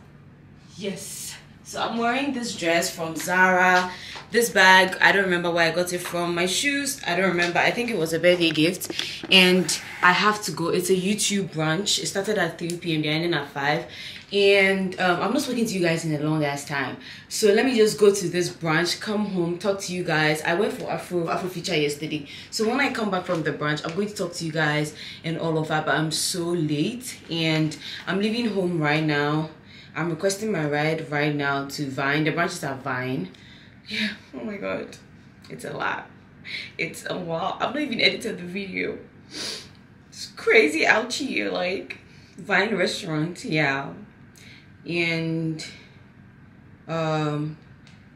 Yes. So I'm wearing this dress from Zara. This bag, I don't remember where I got it from. My shoes, I don't remember. I think it was a birthday gift. And I have to go. It's a YouTube brunch. It started at 3 p.m. They're ending at 5. And um, I'm not speaking to you guys in a long ass time. So let me just go to this brunch, come home, talk to you guys. I went for Afro Afrofuture yesterday. So when I come back from the brunch, I'm going to talk to you guys and all of that. But I'm so late and I'm leaving home right now. I'm requesting my ride right now to Vine. The branches are Vine. Yeah, oh my god. It's a lot. It's a lot. I've not even edited the video. It's crazy out here, like Vine restaurant, yeah. And um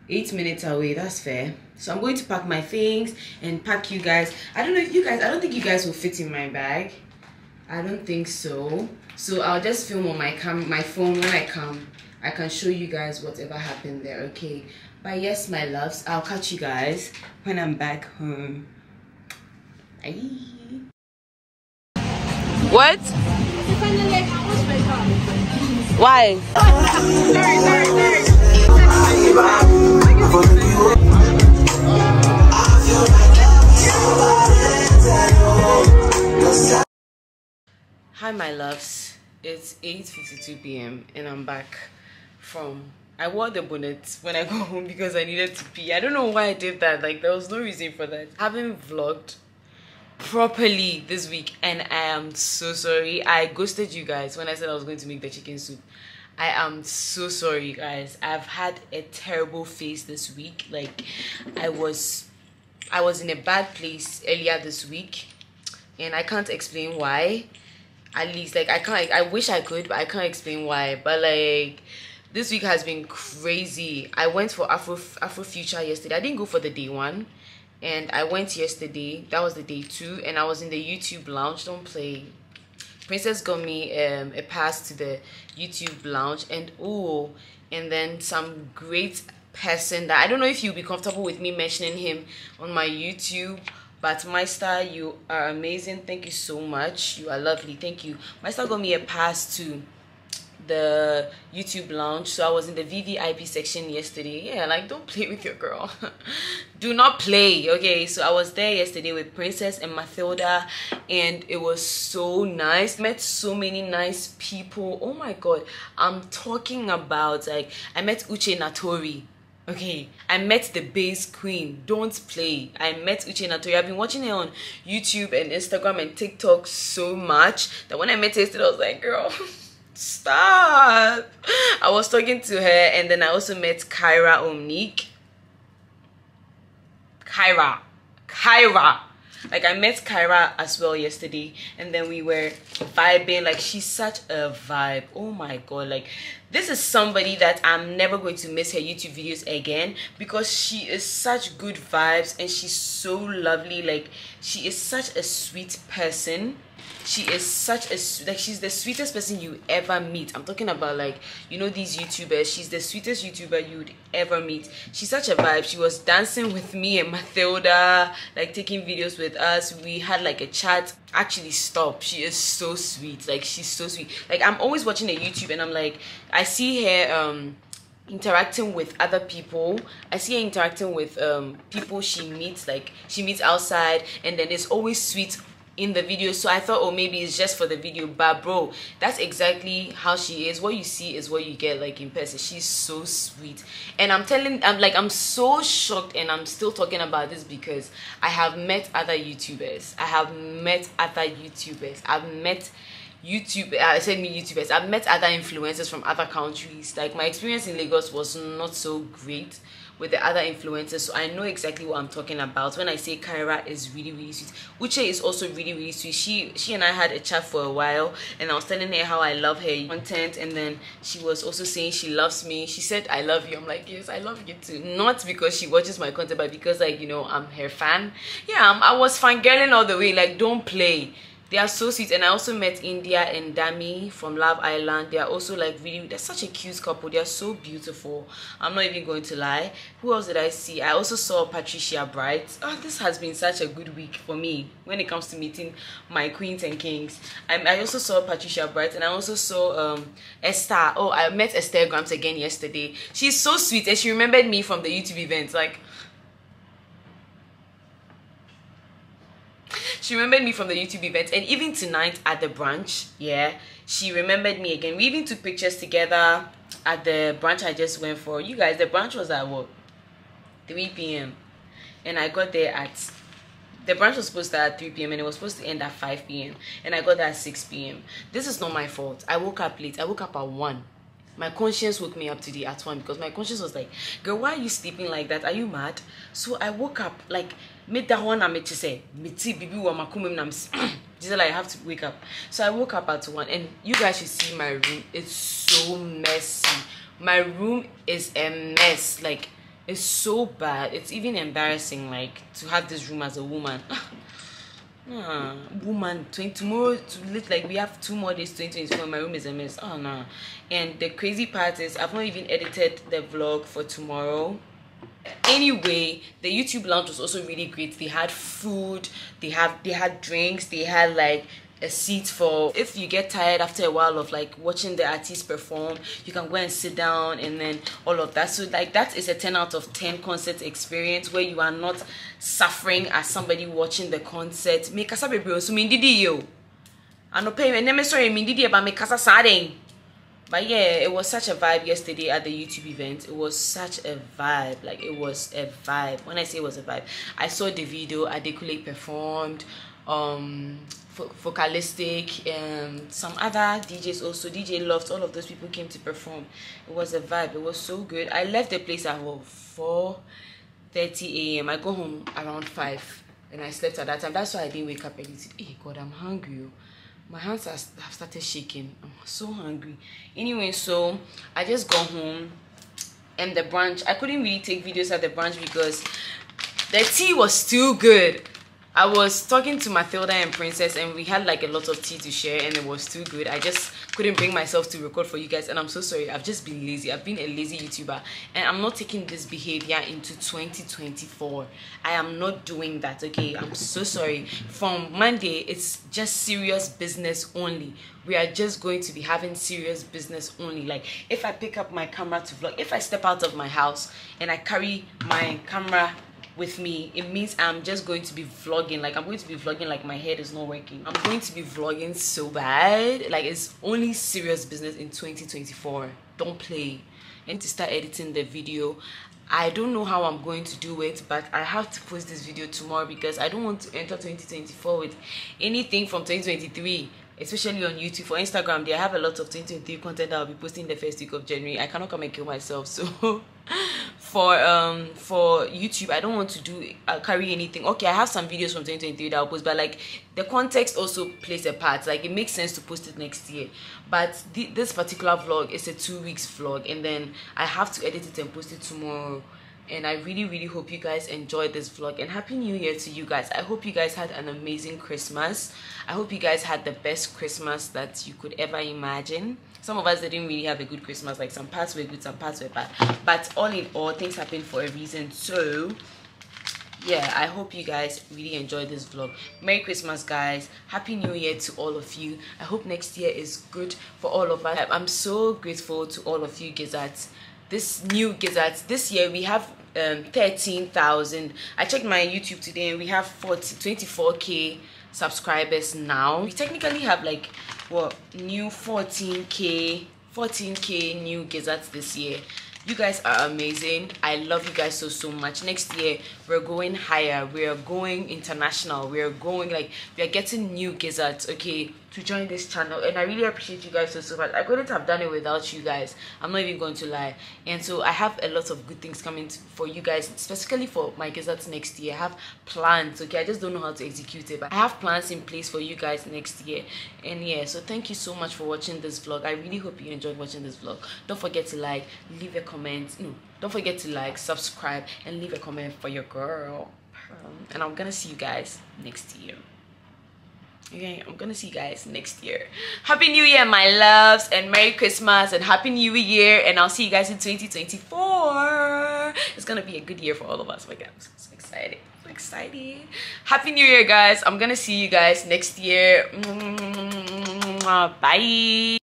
eight minutes away, that's fair. So I'm going to pack my things and pack you guys. I don't know if you guys I don't think you guys will fit in my bag. I don't think so. So I'll just film on my cam my phone when I come. I can show you guys whatever happened there, okay? But yes, my loves, I'll catch you guys when I'm back home. What? Why? Hi my loves. It's 8:52 p.m. and I'm back from I wore the bonnet when I got home because I needed to pee. I don't know why I did that. Like there was no reason for that. I haven't vlogged properly this week and I am so sorry. I ghosted you guys when I said I was going to make the chicken soup. I am so sorry guys. I've had a terrible phase this week. Like I was I was in a bad place earlier this week and I can't explain why. At least like I can't I wish I could but I can't explain why. But like this week has been crazy. I went for Afro Afrofuture yesterday. I didn't go for the day one, and I went yesterday. That was the day two, and I was in the YouTube lounge. Don't play. Princess got me um, a pass to the YouTube lounge, and oh, and then some great person that I don't know if you'll be comfortable with me mentioning him on my YouTube. But Meister, you are amazing. Thank you so much. You are lovely. Thank you. Meister got me a pass to the YouTube lounge. So I was in the VVIP section yesterday. Yeah, like don't play with your girl. Do not play. Okay, so I was there yesterday with Princess and Mathilda, and it was so nice. Met so many nice people. Oh my god. I'm talking about like I met Uche Natori. Okay, I met the bass queen. Don't play. I met Uche Natori. I've been watching her on YouTube and Instagram and TikTok so much that when I met her yesterday, I was like, girl, stop. I was talking to her and then I also met Kyra Omnique. Kyra. Kyra. Like I met Kyra as well yesterday and then we were vibing. Like she's such a vibe. Oh my god. Like this is somebody that I'm never going to miss her YouTube videos again because she is such good vibes and she's so lovely. Like she is such a sweet person she is such a like she's the sweetest person you ever meet. I'm talking about like you know these youtubers. She's the sweetest youtuber you'd ever meet. She's such a vibe. She was dancing with me and mathilda like taking videos with us. We had like a chat. Actually stop. She is so sweet. Like she's so sweet. Like i'm always watching her youtube and i'm like i see her um interacting with other people. I see her interacting with um people she meets. Like she meets outside and then it's always sweet in the video. So i thought oh maybe it's just for the video. But bro that's exactly how she is. What you see is what you get like in person. She's so sweet. And i'm telling i'm like i'm so shocked and i'm still talking about this because i have met other youtubers. I have met other youtubers. I've met YouTube, uh, I said me YouTubers. I've met other influencers from other countries. Like my experience in Lagos was not so great with the other influencers, so I know exactly what I'm talking about. When I say Kyra is really really sweet, Uche is also really really sweet. She she and I had a chat for a while, and I was telling her how I love her content, and then she was also saying she loves me. She said I love you. I'm like yes, I love you too. Not because she watches my content, but because like you know I'm her fan. Yeah, I'm, I was fangirling all the way. Like don't play they are so sweet. And i also met Indiyah and dami from love island. They are also like really they're such a cute couple. They are so beautiful. I'm not even going to lie. Who else did i see? I also saw patricia bright. Oh this has been such a good week for me when it comes to meeting my queens and kings. I, I also saw patricia bright and i also saw um esther. Oh i met esther grams again yesterday. She's so sweet and she remembered me from the youtube event. Like she remembered me from the YouTube event and even tonight at the brunch, yeah, she remembered me again. We even took pictures together at the brunch I just went for. You guys, the brunch was at what? 3 p.m. And I got there at the brunch was supposed to start at 3 p.m. and it was supposed to end at 5 p.m. And I got there at 6 p.m. This is not my fault. I woke up late. I woke up at 1 my conscience woke me up today at one because my conscience was like girl why are you sleeping like that are you mad so i woke up like made that one i'm to say miti bibi wa makumim nam just like i have to wake up so i woke up at one and you guys should see my room it's so messy my room is a mess like it's so bad it's even embarrassing like to have this room as a woman Ah, woman, 20 tomorrow to lit like we have two more days, 2024. My room is a mess. Oh no. And the crazy part is I've not even edited the vlog for tomorrow. Anyway, the YouTube lounge was also really great. They had food, they have they had drinks, they had like a seat for if you get tired after a while of like watching the artist perform you can go and sit down and then all of that. So like that is a 10 out of 10 concert experience where you are not suffering as somebody watching the concert. Me kasa so me didi yo. Anope me neme sorry me didi ba me kasa but yeah it was such a vibe yesterday at the youtube event. It was such a vibe. Like it was a vibe. When i say it was a vibe i saw the video Adekunle performed um vocalistic and um, some other djs also. Dj loft all of those people came to perform. It was a vibe. It was so good. I left the place at 4 30 a.m i go home around 5 and i slept at that time. That's why i didn't wake up early. Hey god i'm hungry oh. My hands have started shaking. I'm so hungry. Anyway so i just got home and the brunch i couldn't really take videos at the brunch because the tea was still good. I was talking to Mathilda and Princess and we had like a lot of tea to share and it was too good. I just couldn't bring myself to record for you guys and I'm so sorry. I've just been lazy. I've been a lazy YouTuber and I'm not taking this behavior into 2024. I am not doing that, okay? I'm so sorry. From Monday, it's just serious business only. We are just going to be having serious business only. Like if I pick up my camera to vlog, if I step out of my house and I carry my camera with me it means i'm just going to be vlogging. Like i'm going to be vlogging like my head is not working. I'm going to be vlogging so bad. Like it's only serious business in 2024 don't play. And to start editing the video. I don't know how i'm going to do it but i have to post this video tomorrow because i don't want to enter 2024 with anything from 2023 especially on youtube for instagram they have a lot of 2023 content that i'll be posting the first week of january. I cannot come and kill myself so for um for youtube i don't want to do uh, carry anything. Okay i have some videos from 2023 that i'll post but like the context also plays a part. Like it makes sense to post it next year. But th this particular vlog is a two weeks vlog and then i have to edit it and post it tomorrow and i really really hope you guys enjoyed this vlog. And happy new year to you guys. I hope you guys had an amazing christmas. I hope you guys had the best christmas that you could ever imagine. Some of us didn't really have a good christmas. Like some parts were good some parts were bad. But all in all things happen for a reason. So yeah i hope you guys really enjoyed this vlog. Merry christmas guys. Happy new year to all of you. I hope next year is good for all of us. I'm so grateful to all of you gizzards this new gizzards this year we have um 13,000 i checked my youtube today and we have 40 24k subscribers now. We technically have like what new 14k 14k new gizzards this year. You guys are amazing. I love you guys so so much. Next year we're going higher. We're going international. We're going like we're getting new gizzards okay to join this channel and i really appreciate you guys so so much. I couldn't have done it without you guys. I'm not even going to lie. And so i have a lot of good things coming for you guys specifically for my gizzards next year. I have plans okay? I just don't know how to execute it but i have plans in place for you guys next year. And yeah so thank you so much for watching this vlog. I really hope you enjoyed watching this vlog. Don't forget to like leave a comment no don't forget to like subscribe and leave a comment for your girl. Um, and i'm gonna see you guys next year okay i'm gonna see you guys next year. Happy new year my loves and merry christmas and happy new year and i'll see you guys in 2024 it's gonna be a good year for all of us my god i'm so, so excited so excited. Happy new year guys. I'm gonna see you guys next year. Bye